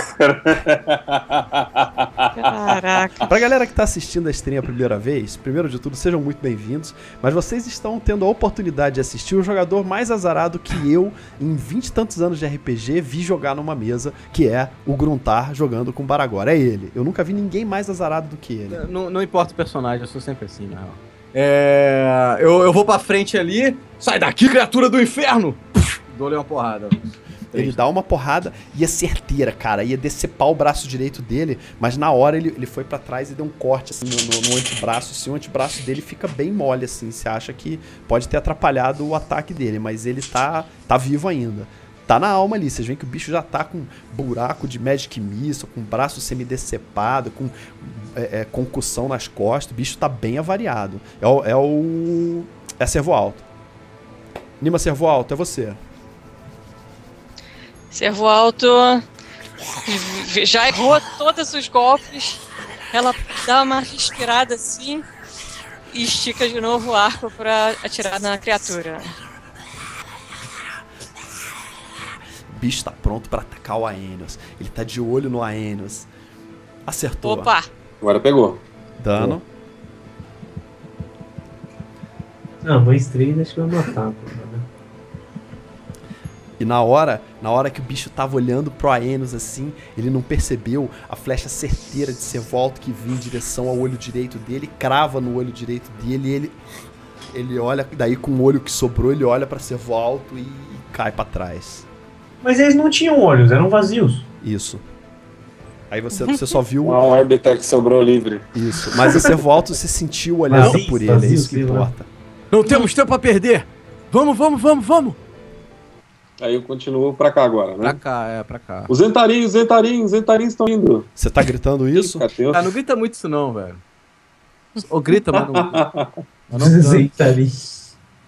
Caraca. Pra galera que tá assistindo a stream a primeira vez, primeiro de tudo, sejam muito bem-vindos. Mas vocês estão tendo a oportunidade de assistir o jogador mais azarado que eu, em 20 e tantos anos de RPG, vi jogar numa mesa, que é o Gruntar jogando com o Baragora. É ele. Eu nunca vi ninguém mais azarado do que ele. Não, não importa o personagem, eu sou sempre assim, na real. É. Eu, eu vou pra frente ali. Sai daqui, criatura do inferno! Dou-lhe uma porrada. Ele dá uma porrada e é certeira, cara. Ia decepar o braço direito dele, mas na hora ele, ele foi pra trás e deu um corte assim no, no- no antebraço. Assim, o antebraço dele fica bem mole, assim. Você acha que pode ter atrapalhado o ataque dele, mas ele tá, tá vivo ainda. Tá na alma ali. Vocês veem que o bicho já tá com buraco de Magic Missile, com braço semi-decepado, com é, é, concussão nas costas. O bicho tá bem avariado. É o. É, o, é Servo Alto. Nima Servo Alto, é você. Servo alto. Já errou todos os golpes. Ela dá uma respirada assim e estica de novo o arco pra atirar na criatura. O bicho tá pronto pra atacar o Aenos. Ele tá de olho no Aenos. Acertou. Opa! Agora pegou. Dano. Não, mais três acho que vai matar. E na hora, na hora que o bicho tava olhando pro Aenos assim, ele não percebeu a flecha certeira de Servolto que vinha em direção ao olho direito dele, crava no olho direito dele e ele ele olha, daí com o olho que sobrou, ele olha pra Servolto e cai pra trás. Mas eles não tinham olhos, eram vazios. Isso. Aí você, você só viu Uma órbita que sobrou livre. isso, mas o Servolto se sentiu olhando Vazio, por ele, é isso que importa. Não temos tempo a perder! Vamos, vamos, vamos, vamos! Aí eu continuo pra cá agora, Pra né? cá, é, pra cá. Os Zentarinhos, Zentarinhos, Zentarinhos estão indo. Você tá gritando isso? Ah, não grita muito isso não, velho. Ou grita, mas não. tanto. Zeita ali.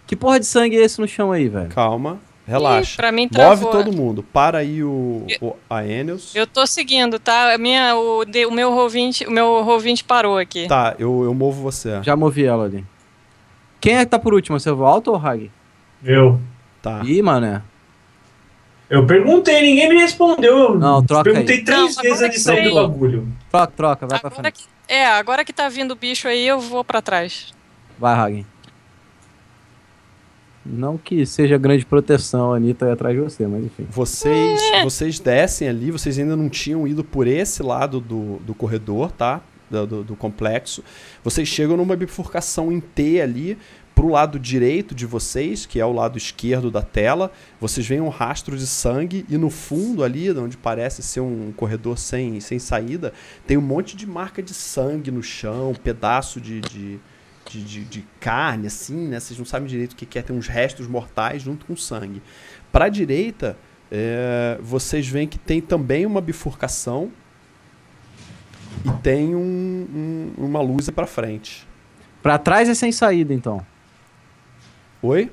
que porra de sangue é esse no chão aí, velho? Calma, Ih, relaxa. pra mim Move travou. todo mundo. Para aí o, o Aeneas. Eu tô seguindo, tá? A minha, o, de- o meu Roll20, o meu Roll20 parou aqui. Tá, eu, eu movo você. Já movi ela ali. Quem é que tá por último? Você alto ou Hag? Eu. Tá. Ih, mané. Eu perguntei, ninguém me respondeu. Eu Não, troca Perguntei aí. três Não, vezes agora antes de que sair do bagulho. Troca, troca, vai pra Agora frente. que, é, agora que tá vindo o bicho aí, eu vou pra trás. Vai, Hagen. Não que seja grande proteção a Anitta aí atrás de você, mas enfim. Vocês, É. vocês descem ali, vocês ainda não tinham ido por esse lado do, do corredor, tá? Do, do- do complexo. Vocês chegam numa bifurcação em T ali, pro lado direito de vocês, que é o lado esquerdo da tela. Vocês veem um rastro de sangue e no fundo ali, onde parece ser um corredor sem, sem saída, tem um monte de marca de sangue no chão, pedaço de, de, de, de- de carne, assim, né? Vocês não sabem direito o que é, tem uns restos mortais junto com sangue. Para a direita, é, vocês veem que tem também uma bifurcação e tem um- um- uma luz para frente. Pra trás é sem saída, então. Oi?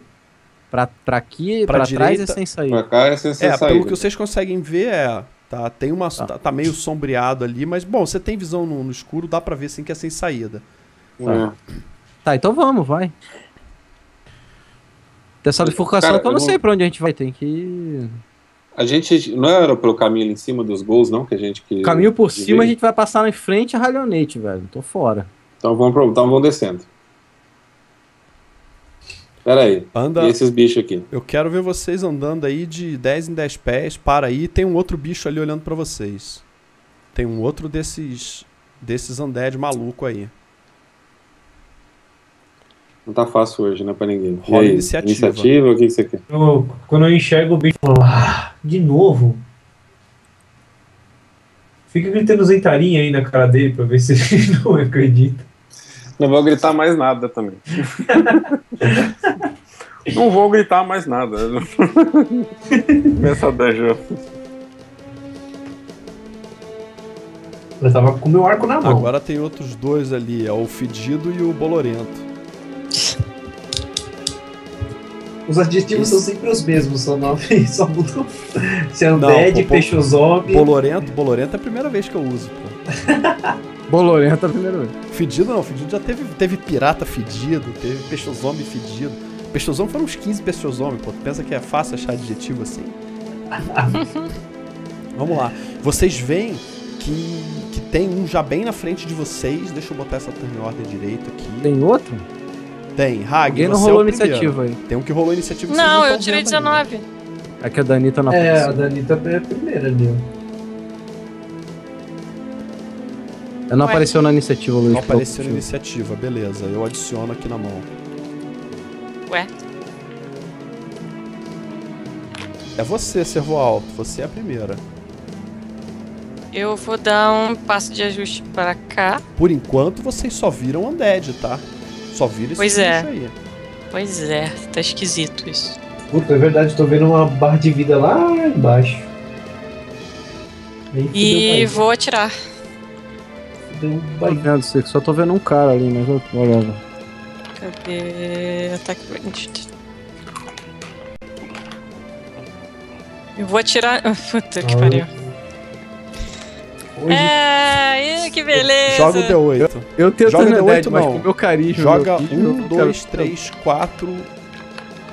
Pra, pra aqui, Pra pra, trás é direita. sem Pra saída. cá é sem É, saída. pelo que vocês conseguem ver, é Tá, tem uma, tá. tá meio sombreado ali, mas bom, você tem visão no, no escuro, dá pra ver sim que é sem saída. É. Tá, então vamos, vai. Dessa bifurcação que eu não sei pra onde a gente vai. Tem que. A gente não era pelo caminho ali em cima dos gols, não? Que a gente que. Caminho por cima, a gente vai passar em frente a Ralionete, velho. Tô fora. Então vamos, pro... então vamos descendo. Pera aí. Anda. E esses bichos aqui? Eu quero ver vocês andando aí de 10 em 10 pés. Para aí, tem um outro bicho ali olhando pra vocês. Tem um outro desses desses undead maluco aí. Não tá fácil hoje, né, pra ninguém. Rola aí? iniciativa. Iniciativa? O que, que você quer? Eu- quando eu enxergo o bicho, eu falo, ah, de novo. Fica gritando zentarinha aí na cara dele pra ver se ele não acredita. Não vou gritar mais nada também. não vou gritar mais nada. Começa a dungeon. Eu tava com o meu arco na mão. Agora tem outros dois ali, é o Fedido e o Bolorento. Os adjetivos são sempre os mesmos, só não só mudam. Se é Não, undead, peixozombie. Bolorento, Bolorento é a primeira vez que eu uso, pô. Bolorenta primeiro. Fedido não, Fedido já teve, teve pirata fedido, teve peixozomem fedido. Peixozomem foram uns 15 peixozomem, pô. Tu pensa que é fácil achar adjetivo assim? Vamos lá. Vocês veem que, que tem um já bem na frente de vocês. Deixa eu botar essa turn order direito aqui. Tem outro? Tem. Hag, Alguém não é rolou primeiro. iniciativa aí. Tem um que rolou iniciativa. Não, tão eu tirei vendo ainda. 19. É que a Dani tá na É, a. Danita é a primeira ali, ó. Não Ué. apareceu na iniciativa, Luiz. Não apareceu na iniciativa, beleza. Eu adiciono aqui na mão. Ué, É você, Servo Alto. Você é a primeira. eu vou dar um passo de ajuste para cá. Por enquanto, vocês só viram Undead, tá? Só viram esse Pois bicho é. aí. Pois é, tá esquisito isso. Puta, é verdade, tô vendo uma barra de vida lá embaixo. E vou atirar. O pai. vendo, sei que só tô vendo um cara ali, mas eu olhava. Cadê? Ataque ranged. Eu vou atirar. Puta que pariu. Hoje, É, que beleza. Joga o D8. Eu tenho Joga Eternidade, D8 mas não. com o meu carisma. Joga meu carisma, eu 1, quero- 2, 3, 4,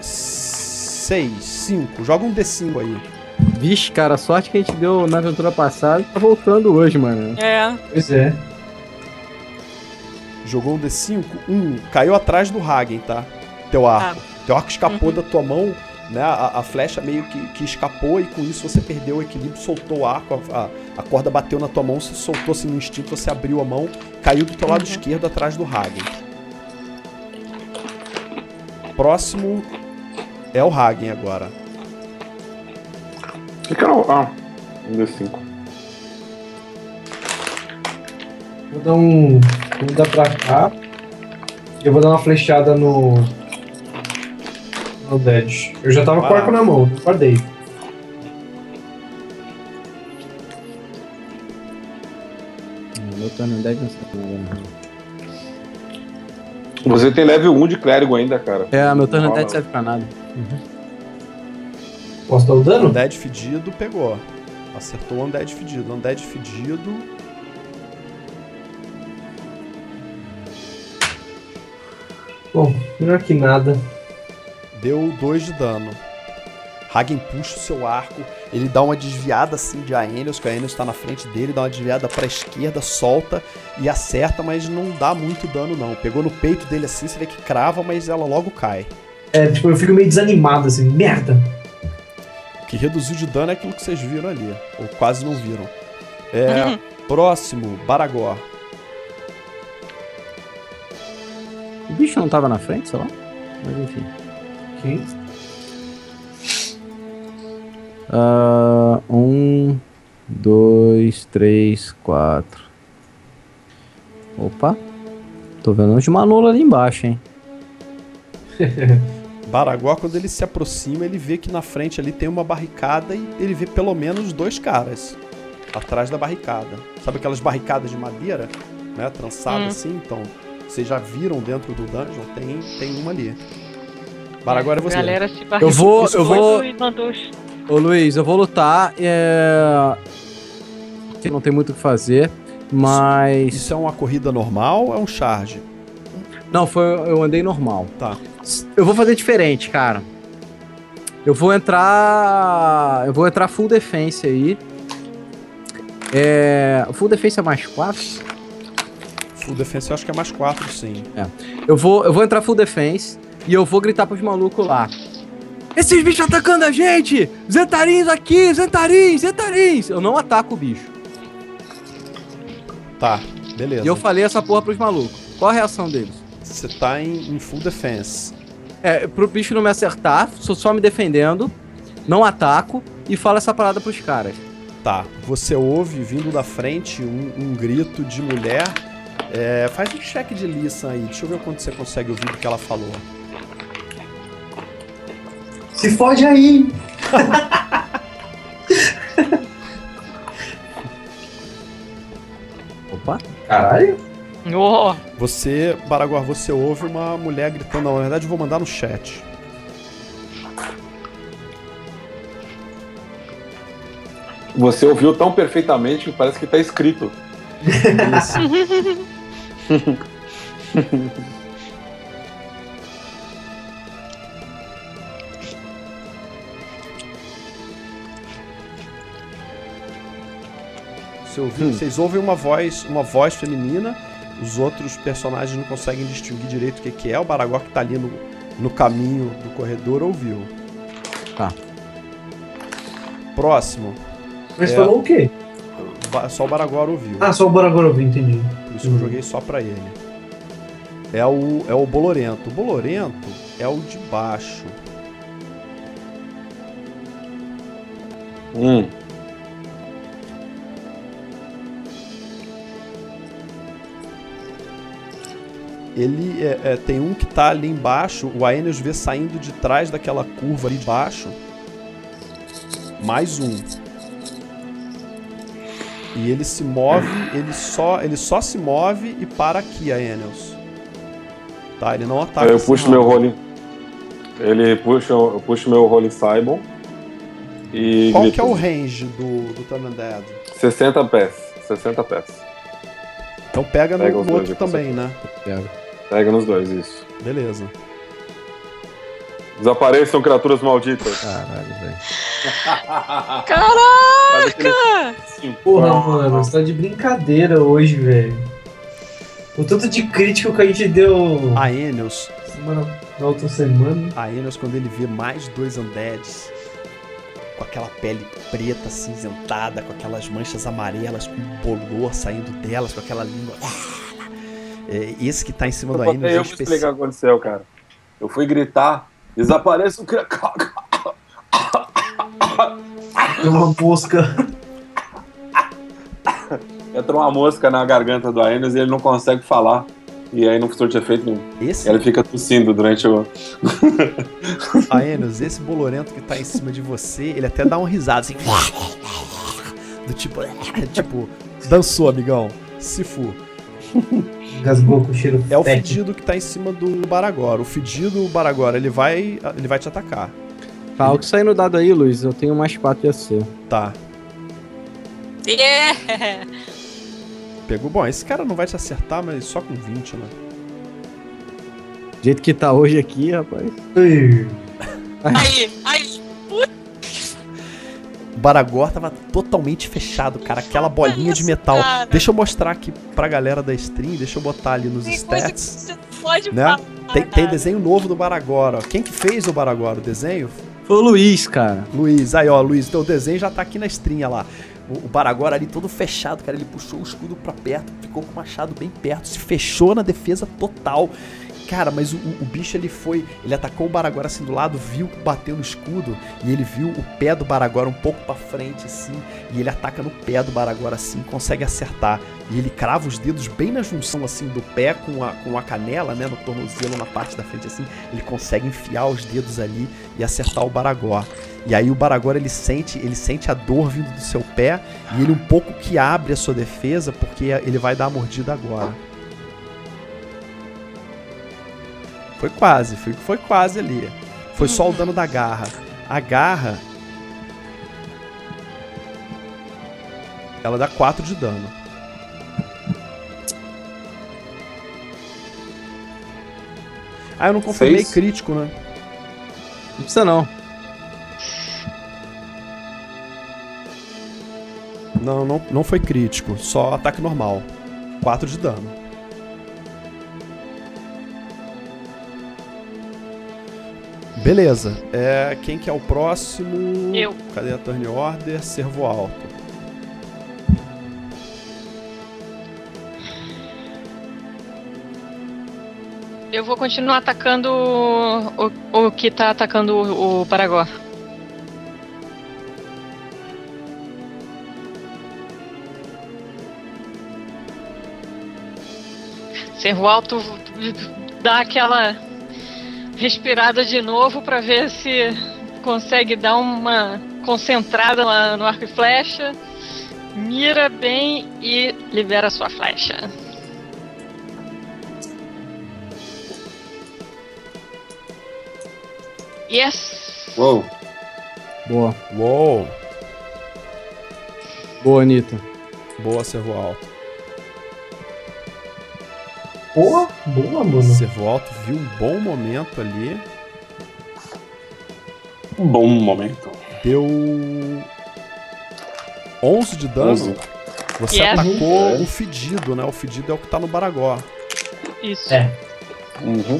6, 5. Joga um D5 aí. Vixe, cara, a sorte que a gente deu na aventura passada tá voltando hoje, mano. É, Pois é. Jogou um D5. Um. Caiu atrás do Hagen, tá? Teu arco. Teu arco escapou Uhum. da tua mão, né? A, a flecha meio que, que escapou e com isso você perdeu o equilíbrio, soltou o arco, a, a- a corda bateu na tua mão, você soltou assim no instinto, você abriu a mão, caiu do teu lado Uhum. esquerdo atrás do Hagen. Próximo é o Hagen agora. Fica no. Ah, um D5. Vou dar um. Vou dar pra cá. Eu vou dar uma flechada no. No Dead. Eu já tava com o arco na mão, não guardei. Meu Eternidade não sei nada. Você tem level 1 de clérigo ainda, cara. É, meu Eternidade Rola. serve pra nada. Posso dar o dano? Undead fedido pegou. Acertou o Undead fedido. Undead fedido. Bom, melhor que nada. Deu 2 de dano. Hagen puxa o seu arco, ele dá uma desviada assim de Aenius, que o Aenius tá na frente dele, dá uma desviada pra esquerda, solta e acerta, mas não dá muito dano não. Pegou no peito dele assim, você vê que crava, mas ela logo cai. É, tipo, eu fico meio desanimado assim, merda. O que reduziu de dano é aquilo que vocês viram ali, ou quase não viram. É, próximo, Baragor. O bicho não tava na frente, sei lá? Mas enfim. Ok. Ah, um, dois, três, quatro. Opa. Tô vendo uns Manolo ali embaixo, hein? Baragor, quando ele se aproxima, ele vê que na frente ali tem uma barricada e ele vê pelo menos dois caras atrás da barricada. Sabe aquelas barricadas de madeira, né, trançada Hum. assim? Então, vocês já viram dentro do dungeon, tem, tem uma ali. Baragor é você. Galera se Eu vou- eu vou- Ô Luiz, eu vou lutar. É... que não tem muito o que fazer, mas. Isso é uma corrida normal ou é um charge? Não, foi, eu andei normal. Tá. Eu vou fazer diferente, cara. Eu vou entrar. Eu vou entrar full defense aí. É. Full defense é mais 4? Full defense eu acho que é mais 4, sim. Eu vou, eu vou entrar full defense e eu vou gritar pros malucos lá. Esses bichos atacando a gente! Zentarins aqui! Zentarins! Zentarins! Eu não ataco o bicho. Tá, beleza. E eu falei essa porra pros malucos. Qual a reação deles? Você tá em, em full defense. É, pro bicho não me acertar, sou só me defendendo, não ataco e falo essa parada pros caras. Tá. Você ouve vindo da frente um, um grito de mulher. É, faz um check de listen aí. Deixa eu ver o quanto você consegue ouvir do que ela falou. Se fode aí! Opa. Caralho. Oh, Você, Baraguar, você ouve uma mulher gritando. Não, na verdade eu vou mandar no chat. Você ouviu tão perfeitamente que parece que tá escrito. Isso. Você ouviu- Vocês ouvem uma voz, uma voz feminina. Os outros personagens não conseguem distinguir direito o que, que é. O Baragor que tá ali no, no caminho do corredor ouviu. Tá. Próximo. Mas É. falou o quê? Só o Baragor ouviu. Ah, só o eu vi, entendi. Isso que eu joguei só pra ele. É o, é o Bolorento. O Bolorento é o de baixo. Hum. Ele é, é, tem um que tá ali embaixo. O Aeneas vê saindo de trás daquela curva ali de baixo. Mais um. E ele se move, ele só, ele só se move e para aqui, Aeneas. Tá, ele não ataca. Eu puxo meu role. Ele puxa, eu puxo meu role Cybon. E Qual grito, que é o range do, do Turn Undead? 60 pés. 60 pés. Então pega no, Pega no dois outro também, né? Pega. Pega nos dois, isso. Beleza. Desapareçam criaturas malditas. Caralho, velho. Caraca! Porra, mano, você tá de brincadeira hoje, velho. O tanto de crítico que a gente deu Aeneas, semana, na outra semana. Aeneas, quando ele vê mais dois undeads com aquela pele preta, cinzentada, com aquelas manchas amarelas, com bolor saindo delas, com aquela língua. É, esse que tá em cima do Eu Aeneas é eu vou explicar o que aconteceu, cara. Eu fui gritar, desapareçam criaturas. Deu uma mosca. Entrou uma mosca na garganta do Aeneas e ele não consegue falar. E aí não surte efeito nenhum. Esse Ele fica tossindo durante o. Aeneas, esse bolorento que tá em cima de você, ele até dá um risado assim. Do tipo, tipo, dançou, amigão. Se fu. Gasgou com cheiro É o fedido que tá em cima do Baragora. O fedido, o Baragora, ele vai, ele vai te atacar. Tá, o que sair no dado aí, Luiz, eu tenho mais 4 de AC. Tá. Yeah! Pegou. Bom, esse cara não vai te acertar, mas só com 20, né? Do jeito que tá hoje aqui, rapaz. Ai, Aí, aí. O Baragor tava totalmente fechado, cara. Aquela bolinha de metal. Deixa eu mostrar aqui pra galera da stream. Deixa eu botar ali nos stats. você não pode Né? Tem, tem desenho novo do Baragor, ó. Quem que fez o Baragor? O desenho? Foi o Luiz, cara. Luiz. Aí, ó, Luiz. Então o desenho já tá aqui na stream, ó lá. O, o Baragor ali todo fechado, cara. Ele puxou o escudo pra perto, ficou com o machado bem perto, se fechou na defesa total. Cara, mas o, o- bicho ele foi. Ele atacou o Baragor assim do lado, viu que bateu no escudo e ele viu o pé do Baragor um pouco pra frente assim. E ele ataca no pé do Baragor assim, consegue acertar. E ele crava os dedos bem na junção assim do pé com a, com a canela, né? No tornozelo na parte da frente assim. Ele consegue enfiar os dedos ali e acertar o Baragor. E aí o Baragor ele sente, ele sente a dor vindo do seu pé e ele um pouco que abre a sua defesa porque ele vai dar a mordida agora. Foi quase, foi, foi quase ali. Foi só o dano da garra. A garra Ela dá 4 de dano. Ah, eu não confirmei Seis. crítico, né? Não precisa não. Não, não, não foi crítico, só ataque normal. 4 de dano. Beleza. É, quem que é o próximo? Eu. Cadê a turn order? Servo alto. Eu vou continuar atacando o, o, que tá atacando o, o Paragó. Servo Alto dá aquela respirada de novo pra ver se consegue dar uma concentrada lá no arco e flecha. Mira bem e libera sua flecha. Yes! Uou. Boa. Uou! Boa, Anitta. Boa, servo alto. Porra, boa, mano. Servo alto viu um bom momento ali. Um bom momento. Deu 11 de dano. 11. Você Yes. atacou Uhum. o fedido, né? O fedido é o que tá no Baragó. Isso. É. Uhum.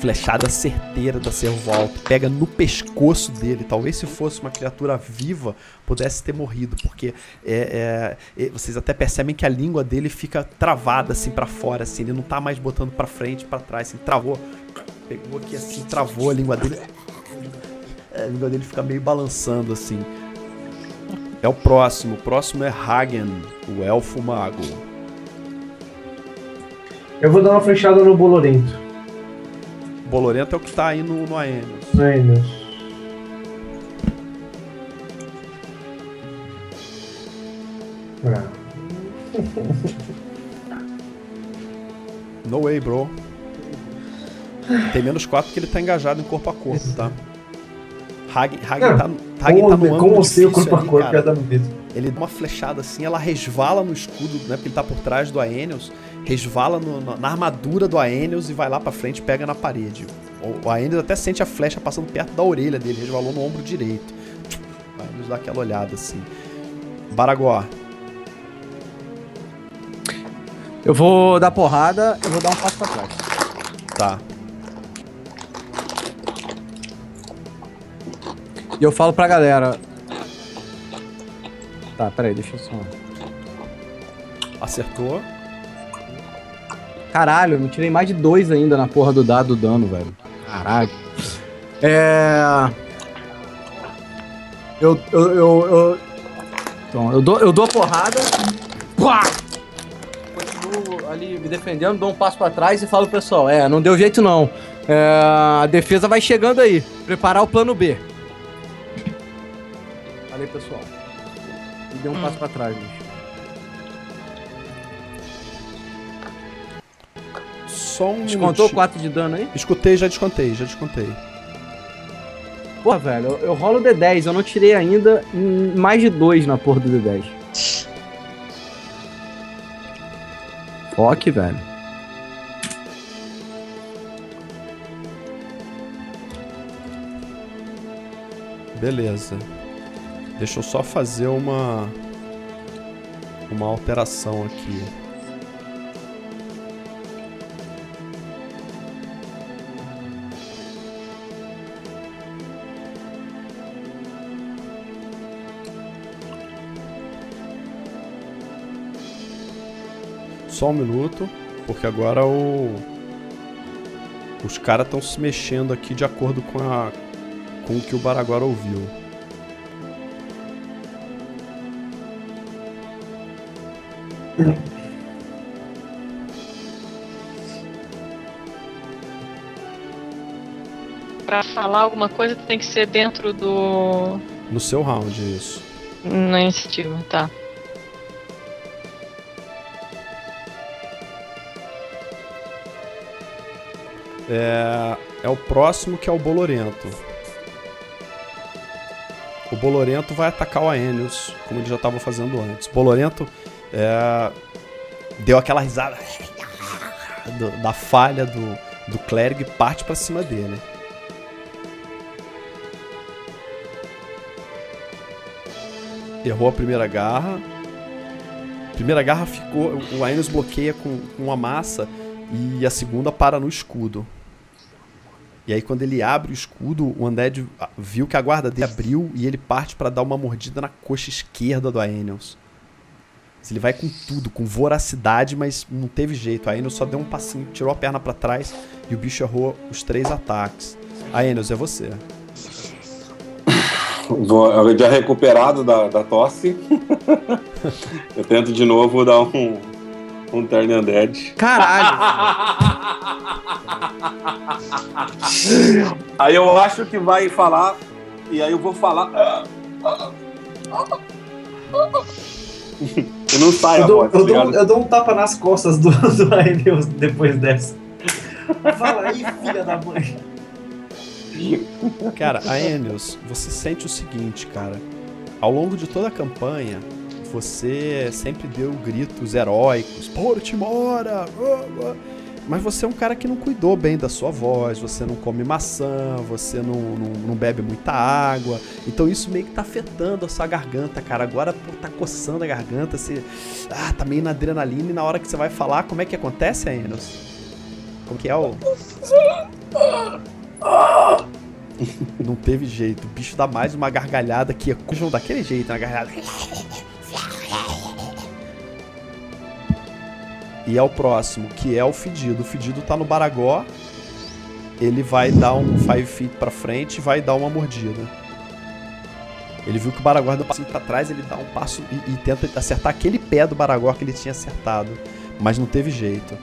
Flechada certeira da servo alto. Pega no pescoço dele. Talvez se fosse uma criatura viva, pudesse ter morrido. Porque é, é, é, vocês até percebem que a língua dele fica travada assim pra fora. Assim, ele não tá mais botando pra frente, pra trás. Assim, travou. Pegou aqui assim, travou a língua dele. A língua dele fica meio balançando assim. É o próximo. O próximo é Hagen, o elfo mago. Eu vou dar uma flechada no Bolorento. Bolorento é o que tá aí no, no Deus. Ah. No way, bro. Tem menos 4 porque ele tá engajado em corpo a corpo, tá? Hagen, Hagen Não, tá, Hagen tá no Como, ângulo como sei o corpo a ali, corpo cara. já dá no peso. Ele dá uma flechada assim, ela resvala no escudo, né? Porque ele tá por trás do Aenius. Resvala no- na- na armadura do Aenius e vai lá pra frente e pega na parede. O, o até sente a flecha passando perto da orelha dele, resvalou no ombro direito. O Aenius dá aquela olhada assim. Baragó. Eu vou dar porrada, eu vou dar um passo pra trás. Tá. E eu falo pra galera. Tá, peraí, deixa eu só. Acertou. Caralho, eu não tirei mais de dois ainda na porra do dado do dano, velho. Caralho. É. Eu. Eu. Eu. eu... Então, eu dou, eu dou a porrada. Pá! Continuo ali me defendendo, dou um passo pra trás e falo pro pessoal: é, não deu jeito não. É, a defesa vai chegando aí. Preparar o plano B. Falei, pessoal. E deu um passo pra trás, bicho. Só um Descontou minutinho. 4 de dano aí? Escutei, já descontei, já descontei. Porra, velho, eu, eu rolo D10, eu não tirei ainda mais de dois na porra do D10. Foque, velho. Beleza. Deixa eu só fazer uma uma alteração aqui. Só um minuto, porque agora o os caras estão se mexendo aqui de acordo com a com o que o Baraguara ouviu. Pra falar alguma coisa tem que ser dentro do. No seu round, isso. na iniciativa, tá. É, é o próximo que é o Bolorento. O Bolorento vai atacar o Aenius, como ele já estava fazendo antes. O Bolorento é, deu aquela risada da falha do, do clérigo e parte pra cima dele. Errou a primeira garra. Primeira garra ficou. O Aenius bloqueia com, com uma massa e a segunda para no escudo. E aí quando ele abre o escudo, o Undead viu que a guarda dele abriu e ele parte pra dar uma mordida na coxa esquerda do Aenius. Ele vai com tudo, com voracidade, mas não teve jeito. A Aenius só deu um passinho, tirou a perna pra trás e o bicho errou os três ataques. Aenius, é você. Já recuperado da, da tosse. eu tento de novo dar um, um turn undead. Caralho! Aí eu acho que vai falar, e aí eu vou falar. e não sai Eu dou, voz, tá eu, dou, eu dou um tapa nas costas do, do Aeneus depois dessa. Fala aí, filha da mãe. Cara, Aenius, você sente o seguinte, cara. Ao longo de toda a campanha, você sempre deu gritos heróicos. Portimora! ah. Mas você é um cara que não cuidou bem da sua voz, você não come maçã, você não, não, não bebe muita água. Então isso meio que tá afetando a sua garganta, cara. Agora pô, tá coçando a garganta, você ah, tá meio na adrenalina e na hora que você vai falar, como é que acontece, Aenius? Como que é o. Não teve jeito. O bicho dá mais uma gargalhada que ecujam daquele jeito, na gargalhada. E é o próximo, que é o Fedido. O Fedido tá no Baragó. Ele vai dar um 5 feet pra frente e vai dar uma mordida. Ele viu que o Baragor deu um passinho pra trás, ele dá um passo e, e tenta acertar aquele pé do Baragor que ele tinha acertado. Mas não teve jeito.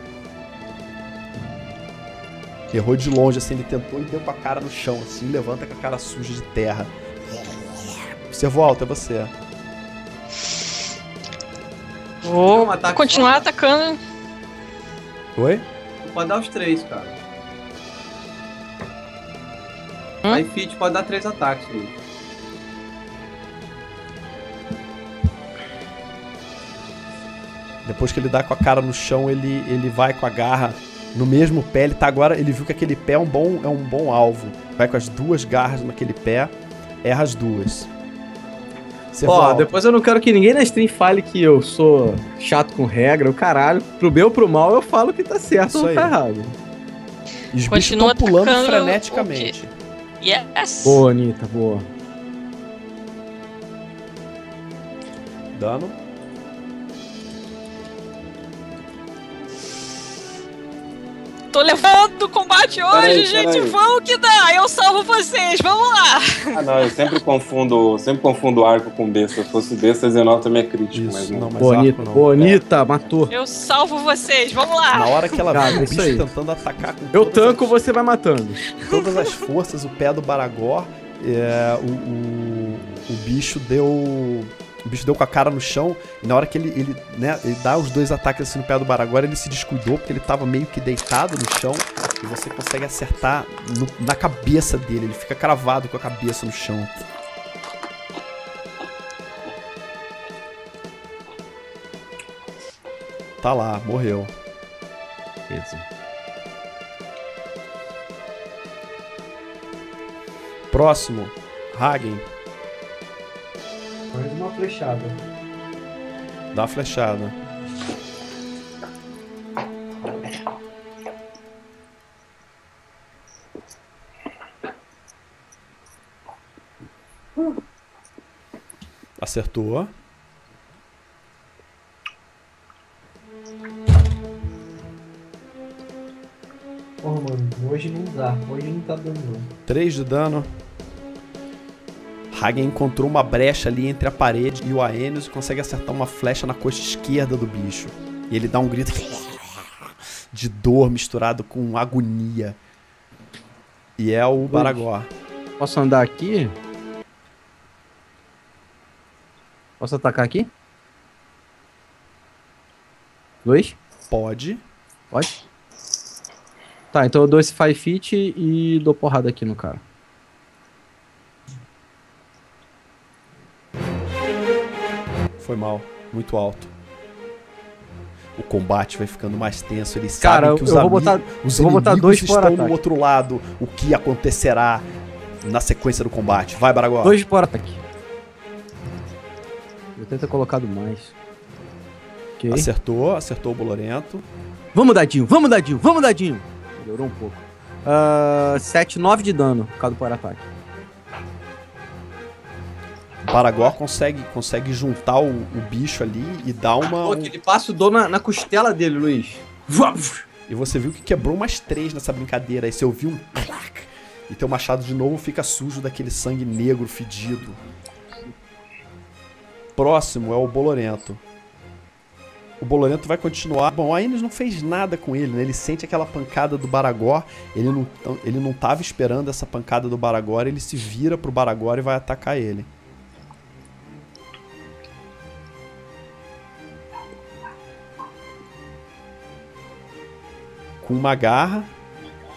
Errou de longe, assim, ele tentou e deu com a cara no chão, assim, levanta com a cara suja de terra. Você volta, é você. Vou ataque continuar atacando. Oi? Pode dar os três, cara. Hum? Aí Fit pode dar três ataques. Luiz. Depois que ele dá com a cara no chão, ele, ele vai com a garra no mesmo pé. Ele tá agora. Ele viu que aquele pé é um bom, é um bom alvo. Vai com as duas garras naquele pé, erra as duas. Você Ó, volta. depois eu não quero que ninguém na stream fale que eu sou chato com regra, o caralho. Pro bem ou pro mal, eu falo que tá certo Isso ou aí. tá errado. E os bichos Continua estão pulando freneticamente. Yes! Boa, Anitta, boa. Dano. Tô levando o combate hoje, Peraí, gente. peraí. Vamos que dá. Eu salvo vocês. Vamos lá. Ah, não, eu sempre confundo, sempre confundo arco com besta. Se fosse besta, 19 também é crítico, Isso, mas não. não, mas Boa, arco não. boa, Anitta, matou. Eu salvo vocês. Vamos lá. Na hora que ela Cara, viu o bicho aí. tentando atacar com Eu tanco, as- você vai matando. todas as forças o pé do Baragor. é, o, o, o bicho deu. O bicho deu com a cara no chão e na hora que ele, ele, né, ele dá os dois ataques assim no pé do Baragor, ele se descuidou porque ele tava meio que deitado no chão e você consegue acertar no- na cabeça dele. Ele fica cravado com a cabeça no chão. Tá lá, morreu. Próximo, Hagen, Mais uma flechada. dá a flechada. Acertou. Porra, mano, hoje não dá. Hoje não tá dando, não. 3 de dano. Hagen encontrou uma brecha ali entre a parede e o Aenius e consegue acertar uma flecha na coxa esquerda do bicho. E ele dá um grito de dor misturado com agonia. E é o Baragor. Posso andar aqui? Posso atacar aqui? Dois? Pode. Pode? Tá, então eu dou esse 5 feet e dou porrada aqui no cara. Foi mal. Muito alto. O combate vai ficando mais tenso. Eles Cara, sabem que os eu amigos, botar- os eu inimigos estão no ataque. outro lado. O que acontecerá na sequência do combate? Vai, Baragó. Dois por ataque. Eu tento ter colocado mais. Ok. Acertou, acertou o Bolorento. Vamos, Dadinho, vamos, Dadinho, vamos, Dadinho. Melhorou um pouco. Uh, 7, 9 de dano por causa do por ataque. O Baragó consegue, consegue juntar o, o bicho ali e dar uma. Pô, um- que ele passa o dor na, na costela dele, Luiz. E você viu que quebrou umas três nessa brincadeira. Aí você ouviu um clac. E teu machado de novo fica sujo daquele sangue negro fedido. Próximo é o Bolorento. O Bolorento vai continuar. Bom, a Ines não fez nada com ele, né? Ele sente aquela pancada do Baragor. Ele não, ele não tava esperando essa pancada do Baragor. Ele se vira pro Baragor e vai atacar ele. Com uma garra.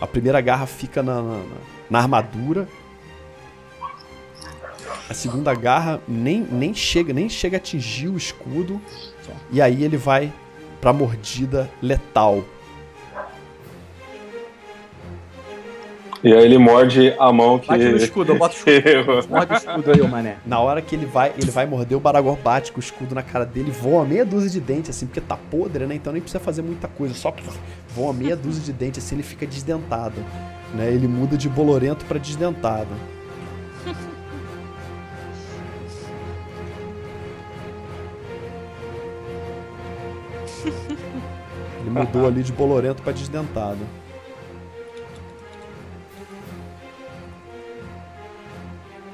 A primeira garra fica na, na, na armadura. A segunda garra nem, nem chega, nem chega a atingir o escudo. E aí ele vai pra mordida letal. E aí ele morde a mão que. Bate no escudo, eu boto o escudo. Morde o escudo aí, ô mané. Na hora que ele vai, ele vai morder, o Baragor bate com o escudo na cara dele, voa meia dúzia de dentes, assim, porque tá podre, né? Então nem precisa fazer muita coisa, só voa meia dúzia de dentes, assim, ele fica desdentado. Né? Ele muda de bolorento pra desdentado. Ele mudou ali de bolorento pra desdentado.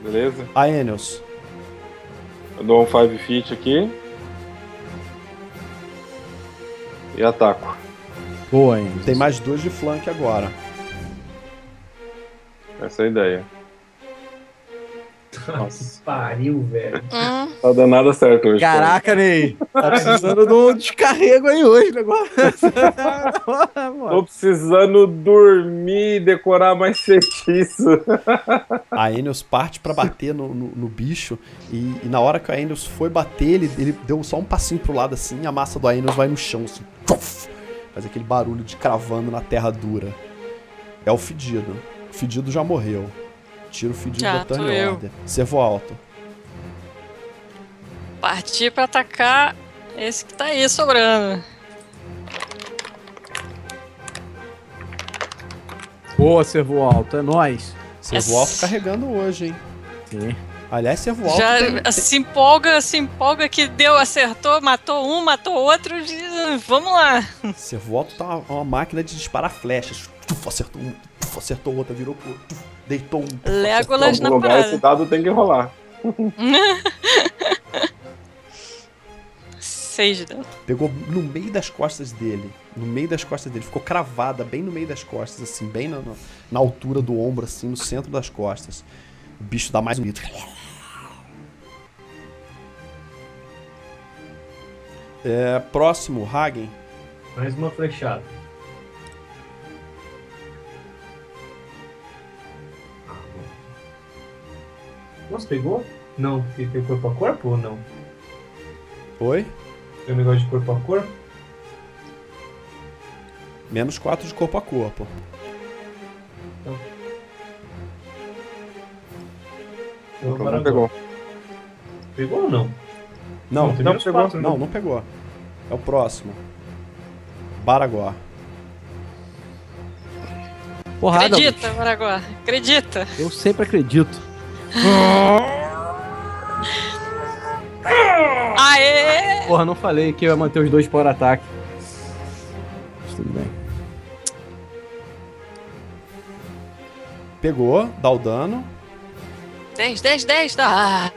Beleza? A Enios. Eu dou um 5 feet aqui. E ataco. Boa, hein? Tem mais dois de flank agora. Essa é a ideia. Nossa, Pariu, velho. Hum, tá dando nada certo hoje. cara. Caraca, Ney. Tá precisando de um descarrego aí hoje, negócio. Tô precisando dormir, decorar mais feitiço. A Enios parte pra bater no, no- no bicho e, e na hora que a Enios foi bater, ele, ele deu só um passinho pro lado assim e a massa do Aenios vai no chão assim. Faz aquele barulho de cravando na terra dura. É o fedido. O fedido já morreu. Tira o turn tô eu. order. Servo alto. partir pra atacar esse que tá aí sobrando. Boa, servo alto, é nóis. Servo Yes. alto carregando hoje, hein? Sim. Aliás, servo alto. Já tem- se empolga, se empolga que deu, acertou, matou um, matou outro. Vamos lá. Servo alto tá uma, uma máquina de disparar flechas. Tuf, acertou um, tuf, acertou outra, virou tuf, deitou um. Legolas Em na lugar esse dado tem que rolar. Seis de dano. Pegou no meio das costas dele. No meio das costas dele. Ficou cravada bem no meio das costas, assim, bem na, na- na altura do ombro, assim, no centro das costas. O bicho dá mais um grito. É, próximo, Hagen. Mais uma flechada. Nossa, pegou? Não, porque tem corpo a corpo ou não? Oi? Tem um negócio de corpo a corpo? Menos 4 de corpo a corpo. Então agora não pegou. Pegou ou não? Não, tem não, menos quatro, não, né? não pegou. É o próximo. Baragor. Porrada. Acredita, Maragó. Acredita. Eu sempre acredito. Aê! Porra, não falei que eu ia manter os dois por ataque. Mas tudo bem. Pegou, dá o dano. 10, 10, 10. Ah,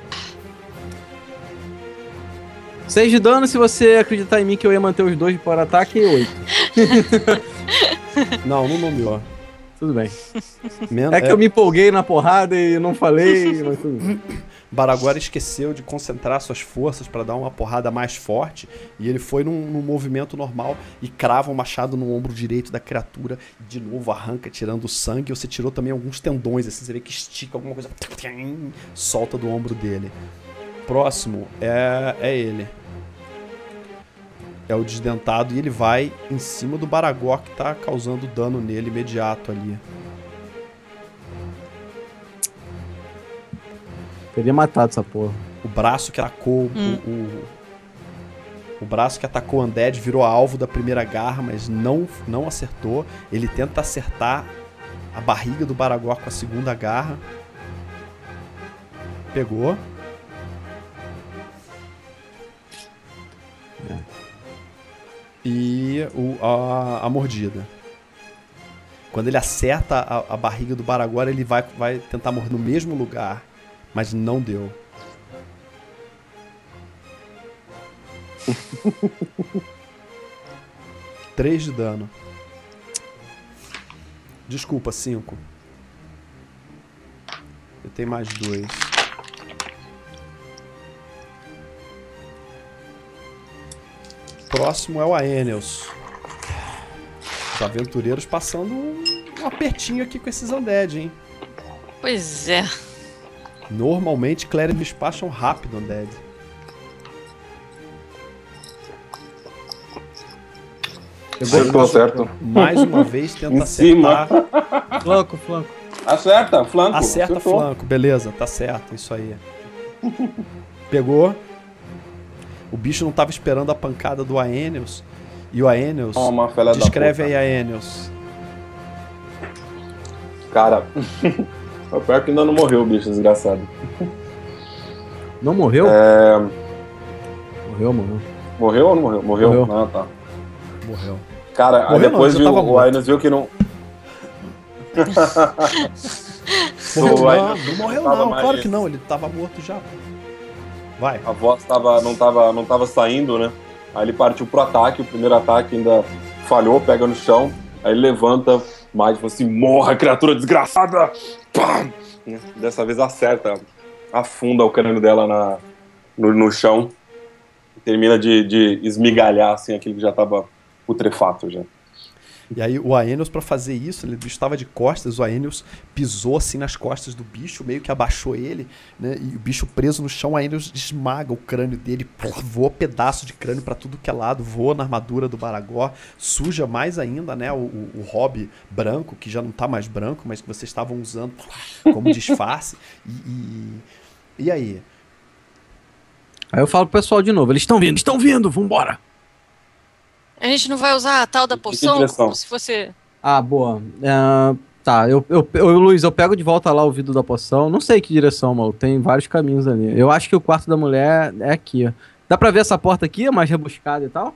6 de dano se você acreditar em mim que eu ia manter os dois por ataque e 8. Não, não nomeou. Tudo bem. Men- É que eu me empolguei na porrada e não falei, mas tudo bem. Baragora esqueceu de concentrar suas forças para dar uma porrada mais forte e ele foi num, num movimento normal e crava o machado no ombro direito da criatura e de novo arranca tirando sangue. Você tirou também alguns tendões, assim, você vê que estica alguma coisa, solta do ombro dele. próximo é, é ele. É o desdentado e ele vai em cima do Baragó que tá causando dano nele imediato ali. Teria matado essa porra. O braço que atacou o- o, o, braço que atacou o Undead virou alvo da primeira garra, mas não, não acertou. Ele tenta acertar a barriga do Baragó com a segunda garra. Pegou. E o, a, a mordida. Quando ele acerta a, a barriga do Baragó, ele vai, vai tentar morrer no mesmo lugar, mas não deu. Três de dano. Desculpa, cinco. Eu tenho mais dois. Próximo é o Aenels. Os aventureiros passando um apertinho aqui com esses undead, hein? Pois é. Normalmente, clérigos despacham rápido undead. Acertou, certo. Mais uma vez, tenta acertar. Flanco, flanco. Acerta, flanco. Acerta acertou. flanco, beleza, tá certo, isso aí. Pegou. O bicho não tava esperando a pancada do Aenels. E o filha da descreve aí Aenels. Cara, o pior que ainda não morreu o bicho, desgraçado. Não morreu? É, Morreu, morreu. morreu ou não morreu? Morreu? Morreu. Ah, tá. Morreu. Cara, aí Morreu não, depois já viu, o. Aines viu que não. Morreu não, não morreu não, mais- claro que não, ele tava morto já. Vai. A voz tava, não, tava, não tava saindo, né? Aí ele partiu pro ataque, o primeiro ataque ainda falhou, pega no chão, aí ele levanta, mais fala assim, morra, criatura desgraçada! Pam! Dessa vez acerta, afunda o crânio dela na, no, no chão, termina de, de esmigalhar, assim, aquilo que já tava putrefato já. E aí o Aenels, pra fazer isso, ele o bicho tava de costas, o Aenels pisou assim nas costas do bicho, meio que abaixou ele, né? E o bicho preso no chão, o Aenels esmaga o crânio dele, voa pedaço de crânio pra tudo que é lado, voa na armadura do Baragó, suja mais ainda, né? O, o, o hobby branco, que já não tá mais branco, mas que vocês estavam usando como disfarce. E, e, e aí? Aí eu falo pro pessoal de novo, eles estão vindo, estão vindo, vambora. A gente não vai usar a tal da poção como se fosse. Ah, boa. É, tá, eu, eu, eu, Luiz, eu pego de volta lá o vidro da poção. Não sei que direção, mano. Tem vários caminhos ali. Eu acho que o quarto da mulher é aqui. Dá pra ver essa porta aqui, é mais rebuscada e tal?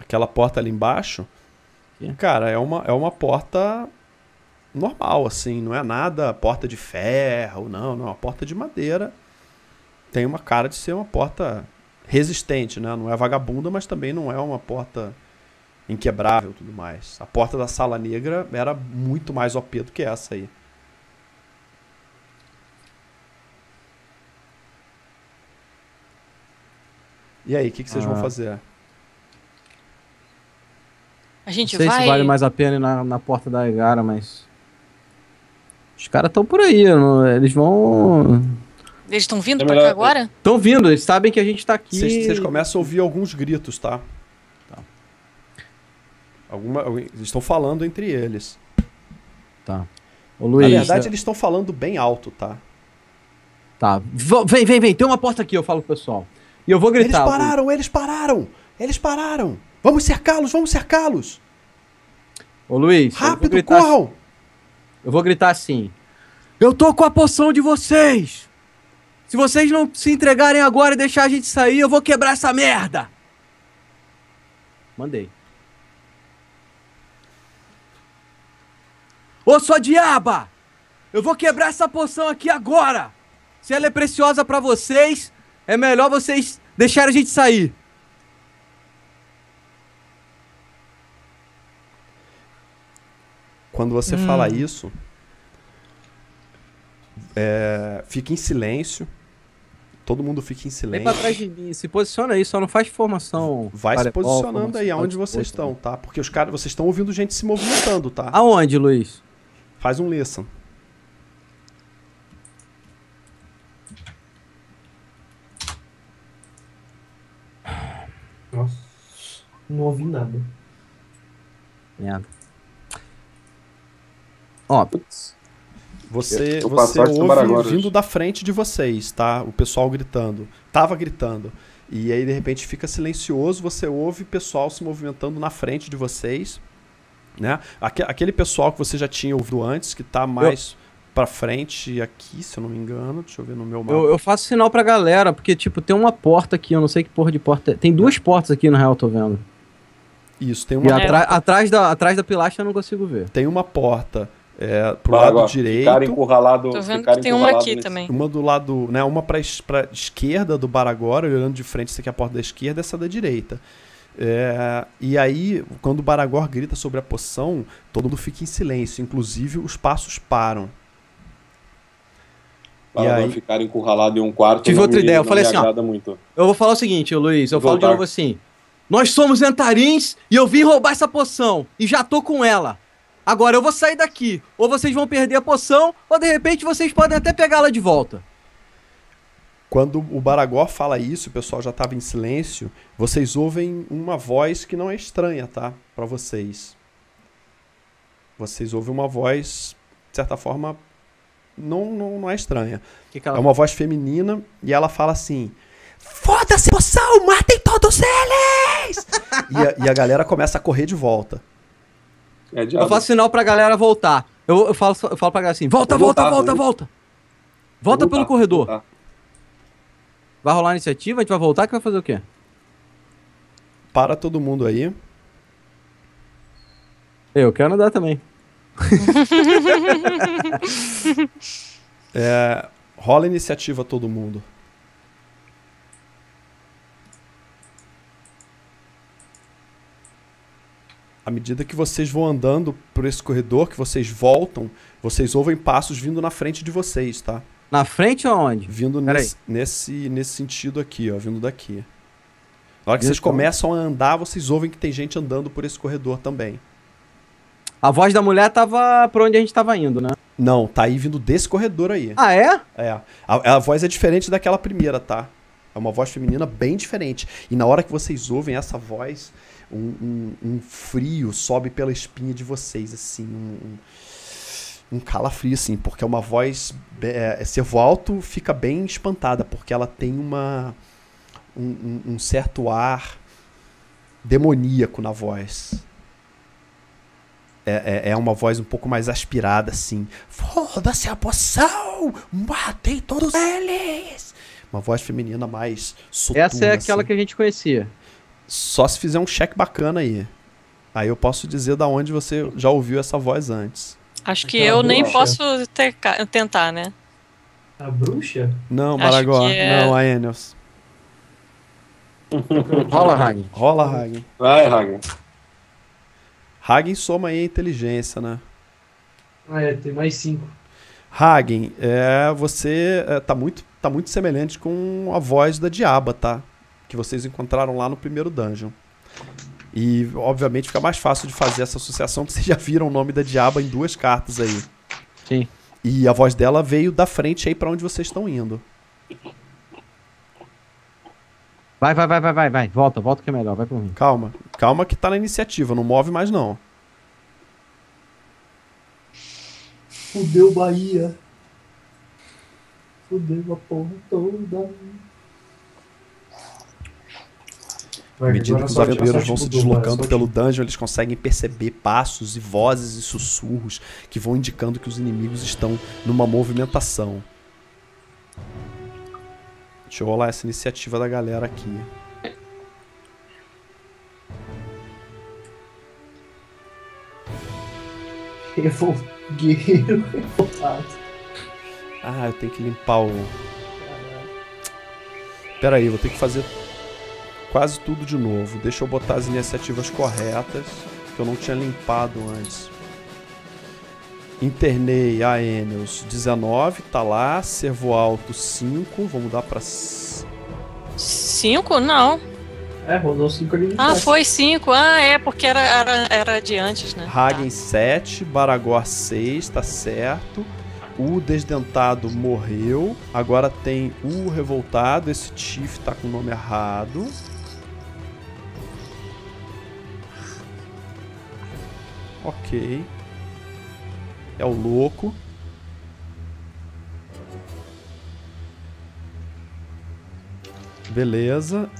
Aquela porta ali embaixo, Aqui. cara, é uma, é uma porta normal, assim, não é nada porta de ferro, não, não, é uma porta de madeira. Tem uma cara de ser uma porta resistente, né? Não é vagabunda, mas também não é uma porta inquebrável e tudo mais. A porta da sala negra era muito mais OP do que essa aí. E aí, o que, que vocês vão Ah. fazer? A gente Não sei vai. se vale mais a pena ir na, na porta da Egara, mas. Os caras estão por aí, não- eles vão. Eles estão vindo É pra melhor- cá agora? Estão vindo, eles sabem que a gente tá aqui. Vocês começam a ouvir alguns gritos, tá? Alguma, alguém- eles estão falando entre eles. Tá. Ô, Luiz. Na verdade, eles estão falando bem alto, tá? Tá. V- Vem, vem, vem. Tem uma porta aqui, eu falo pro pessoal. E eu vou Eles gritar. Luiz. pararam, eles pararam! Eles pararam! Vamos cercá-los, vamos cercá-los! Ô, Luiz. eu Rápido, gritar corram! Eu vou gritar assim. Eu tô com a poção de vocês! Se vocês não se entregarem agora e deixar a gente sair, eu vou quebrar essa merda! Mandei. Ô, sua diaba! Eu vou quebrar essa poção aqui agora! Se ela é preciosa pra vocês, é melhor vocês deixarem a gente sair. Quando você Hum. fala isso, é, fica em silêncio. Todo mundo fica em silêncio. Vem pra trás de mim, se posiciona aí, só não faz formação. Vai se posicionando aí, aonde vocês estão, tá? Porque os caras, vocês estão ouvindo gente se movimentando, tá? Aonde, Luiz? Faz um listen. Nossa, não ouvi nada. Merda. Ó. Você, Eu- eu você ouve Baragora vindo hoje. da frente de vocês, tá? O pessoal gritando. Tava gritando. E aí, de repente, fica silencioso, você ouve o pessoal se movimentando na frente de vocês. Né? Aque- Aquele pessoal que você já tinha ouvido antes, que tá mais pra frente aqui, se eu não me engano. Deixa eu ver no meu mapa. eu, eu faço sinal pra galera, porque, tipo, tem uma porta aqui, eu não sei que porra de porta é. Tem duas portas aqui, na real, eu tô vendo. Isso, tem E uma, É. atra- atrás, da, atrás da pilastra eu não consigo ver. tem uma porta é, pro lado direito. Ficar encurralado. Tô vendo que tem uma aqui nesse- também. Uma do lado, né? Uma pra, es- pra esquerda do bar agora, olhando de frente, essa aqui é a porta da esquerda, essa da direita. É, e aí, quando o Baragor grita sobre a poção, todo mundo fica em silêncio, inclusive os passos param. Para E aí- ficar encurralado em um quarto. Tive não outra me- ideia, eu não falei assim, ó. muito. Eu vou falar o seguinte, Luiz, eu falo de novo assim. Nós somos entarins e eu vim roubar essa poção. E já tô com ela. Agora eu vou sair daqui. Ou vocês vão perder a poção, ou de repente vocês podem até pegá-la de volta. Quando o Baragor fala isso, o pessoal já estava em silêncio, vocês ouvem uma voz que não é estranha, tá? Pra vocês. Vocês ouvem uma voz, de certa forma, não, não, não é estranha. Que que É uma voz feminina e ela fala assim: Foda-se, poção, matem todos eles! e, a, e a galera começa a correr de volta. É Eu faço sinal pra galera voltar. Eu, eu falo, eu falo pra galera assim: volta, Vou volta, voltar, volta, vou- volta. Volta Vou pelo voltar, corredor. voltar. Vai rolar a iniciativa, a gente vai voltar, que vai fazer o quê? Para todo mundo aí. Eu quero andar também. É, rola iniciativa todo mundo. À medida que vocês vão andando por esse corredor, que vocês voltam, vocês ouvem passos vindo na frente de vocês, tá? Na frente ou onde? Vindo nesse, nesse, nesse sentido aqui, ó, vindo daqui. Na hora que vocês Então. começam a andar, vocês ouvem que tem gente andando por esse corredor também. A voz da mulher tava pra onde a gente tava indo, né? Não, tá aí vindo desse corredor aí. Ah, é? É. A, a voz é diferente daquela primeira, tá? É uma voz feminina bem diferente. E na hora que vocês ouvem essa voz, um, um- um frio sobe pela espinha de vocês, assim. Um, um, calafrio, assim, porque é uma voz. É, é, Servo Alto fica bem espantada, porque ela tem uma. Um, um- um certo ar demoníaco na voz. É, é, é uma voz um pouco mais aspirada, assim. Foda-se a poção! Matei todos eles! Uma voz feminina mais soturna. Essa é aquela assim. que a gente conhecia. Só se fizer um cheque bacana aí. Aí eu posso dizer da onde você já ouviu essa voz antes. Acho que Aquela eu nem bruxa. posso teca- tentar, né? A bruxa? Não, Maragó. é- Não, a Enels. Rola, Rag. Rola, Hagen. Vai, Hagen. Hagen soma aí a inteligência, né? Ah, é, tem mais cinco. Hagen, é, você é, tá, muito, tá muito semelhante com a voz da Diaba, tá? Que vocês encontraram lá no primeiro dungeon. E, obviamente, fica mais fácil de fazer essa associação, porque vocês já viram o nome da Diaba em duas cartas aí. Sim. E a voz dela veio da frente aí pra onde vocês estão indo. Vai, vai, vai, vai, vai, vai. Volta, volta que é melhor. Vai por mim. Calma, calma que tá na iniciativa, não move mais não. Fudeu Bahia. Fudeu a porra toda. À medida que os aventureiros vão se mudou, deslocando pelo dungeon, eles conseguem perceber passos e vozes e sussurros que vão indicando que os inimigos estão numa movimentação. Deixa eu rolar essa iniciativa da galera aqui. Revol... Guerreiro revoltado. Ah, eu tenho que limpar o. Pera aí, vou ter que fazer quase tudo de novo. Deixa eu botar as iniciativas corretas, que eu não tinha limpado antes. Internei a Enels 19, tá lá. Servo alto 5, vou mudar pra. s- Cinco? Não. É, rodou cinco ali no Ah, foi cinco. Ah, é, porque era, era, era de antes, né? Hagen 7, Baragor 6, tá certo. O Desdentado morreu. Agora tem o Revoltado. Esse Tiff tá com o nome errado. Ok. É o louco. Beleza.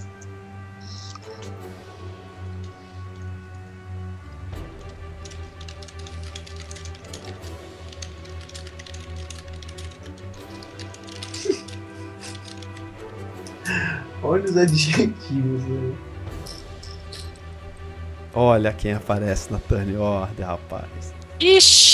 Olha os adjetivos, né? Olha quem aparece na turn order, rapaz. Ixi!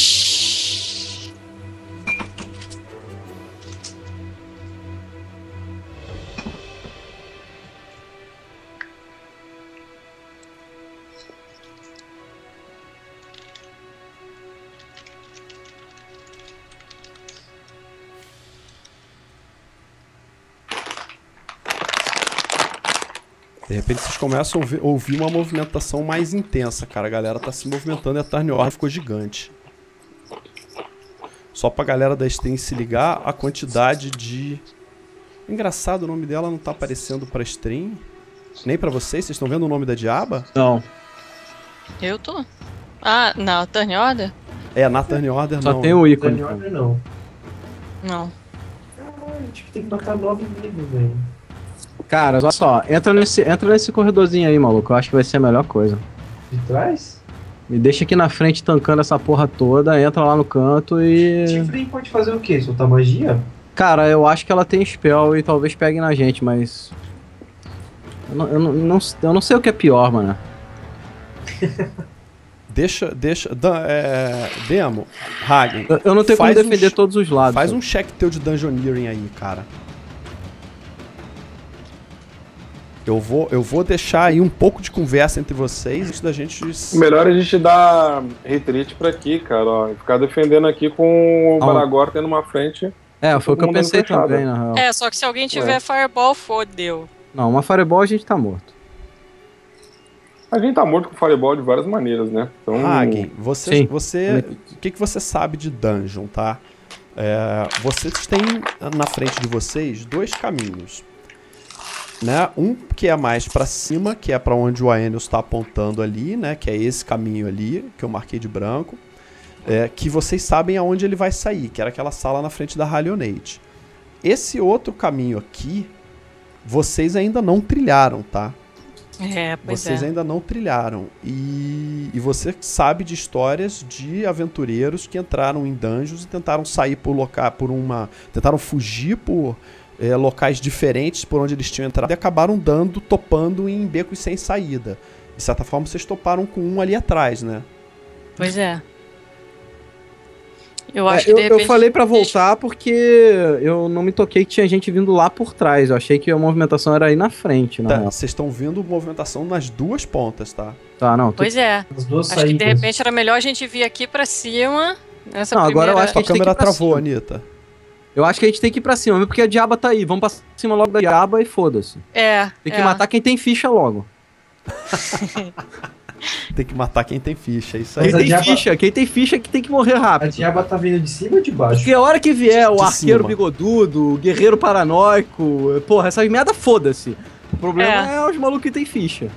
Começam a ouvir, ouvir uma movimentação mais intensa, cara. A galera tá se movimentando e a turn order ficou gigante. Só pra galera da stream se ligar, a quantidade de... Engraçado, o nome dela não tá aparecendo pra stream. Nem pra vocês. Vocês estão vendo o nome da diaba? Não. Eu tô. Ah, não, turn order? É, na turn order Só não. tem o ícone. Turn order não. Não. Caralho, a gente tem que matar nove inimigos, velho. Cara, olha só, entra nesse, entra nesse corredorzinho aí, maluco. Eu acho que vai ser a melhor coisa. De trás? Me deixa aqui na frente tancando essa porra toda, entra lá no canto e. Tiflin pode fazer o quê? Soltar magia? Cara, eu acho que ela tem spell e talvez pegue na gente, mas. Eu não, eu não, não- eu não sei o que é pior, mano. Deixa, deixa... Dan, é, demo, Hagen, Eu, eu não tenho como um defender ch- todos os lados. faz sabe? um check teu de Dungeoneering aí, cara. Eu vou, eu vou deixar aí um pouco de conversa entre vocês antes da gente... Melhor a gente dar retreat pra aqui, cara, ó. e Ficar defendendo aqui com o. Baragor tendo uma frente. É, foi o que eu pensei fechado. também, na real. É, só que se alguém tiver Fireball, fodeu. Não, uma Fireball a gente tá morto. A gente tá morto com Fireball de várias maneiras, né? Então, Hagen, você, Sim. você, o que, que você sabe de dungeon, tá? É, vocês têm na frente de vocês dois caminhos, né? Um que é mais pra cima, que é pra onde o Aenius está apontando ali, né? Que é esse caminho ali que eu marquei de branco, é, que vocês sabem aonde ele vai sair, que era aquela sala na frente da Halionate. Esse outro caminho aqui, vocês ainda não trilharam, tá? É, pois Vocês é. ainda não trilharam. E, e você sabe de histórias de aventureiros que entraram em dungeons e tentaram sair por local, por uma. Tentaram fugir por eh, locais diferentes por onde eles tinham entrado e acabaram dando, topando em becos sem saída. De certa forma, vocês toparam com um ali atrás, né? Pois é. Eu É, acho que eu, de eu repente. falei pra voltar porque eu não me toquei que tinha gente vindo lá por trás. Eu achei que a movimentação era aí na frente, na Tá. Vocês estão vendo movimentação nas duas pontas, tá? Tá, não. tu- Pois é. As duas Acho que de saídas. repente era melhor a gente vir aqui pra cima. Nessa Não, agora eu primeira... acho que a que câmera travou, cima. Eu acho que a gente tem que ir pra cima, mesmo porque a diaba tá aí. Vamos pra cima logo da diaba e foda-se. É. Tem que é. matar quem tem ficha logo. Tem que matar quem tem ficha, é isso Quem aí. Mas a tem diaba- ficha, quem tem ficha que tem que morrer A rápido. diaba tá vindo de cima ou de baixo? Porque a hora que vier o De arqueiro cima. bigodudo, o guerreiro paranoico, porra, essas merda foda-se. O problema é, É. os malucos que tem ficha.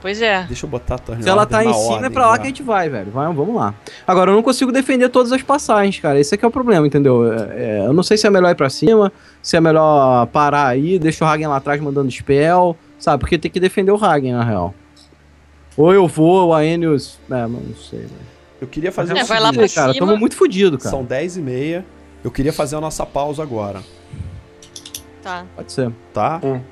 Pois é. Deixa eu botar a turn Se ela tá em cima, é pra lá já. que a gente vai, velho. Vai, vamos lá. Agora, eu não consigo defender todas as passagens, cara. Esse aqui é o problema, entendeu? É, é, eu não sei se é melhor ir pra cima, se é melhor parar aí, deixa o Hagen lá atrás mandando spell, sabe? Porque tem que defender o Hagen, na real. Ou eu vou, o Aenius... É, mas não sei, velho. Eu queria fazer É, vai lá pra cara, cima. tamo muito fudido, cara. São 10 e meia. Eu queria fazer a nossa pausa agora, Tá. Pode ser. tá? Hum.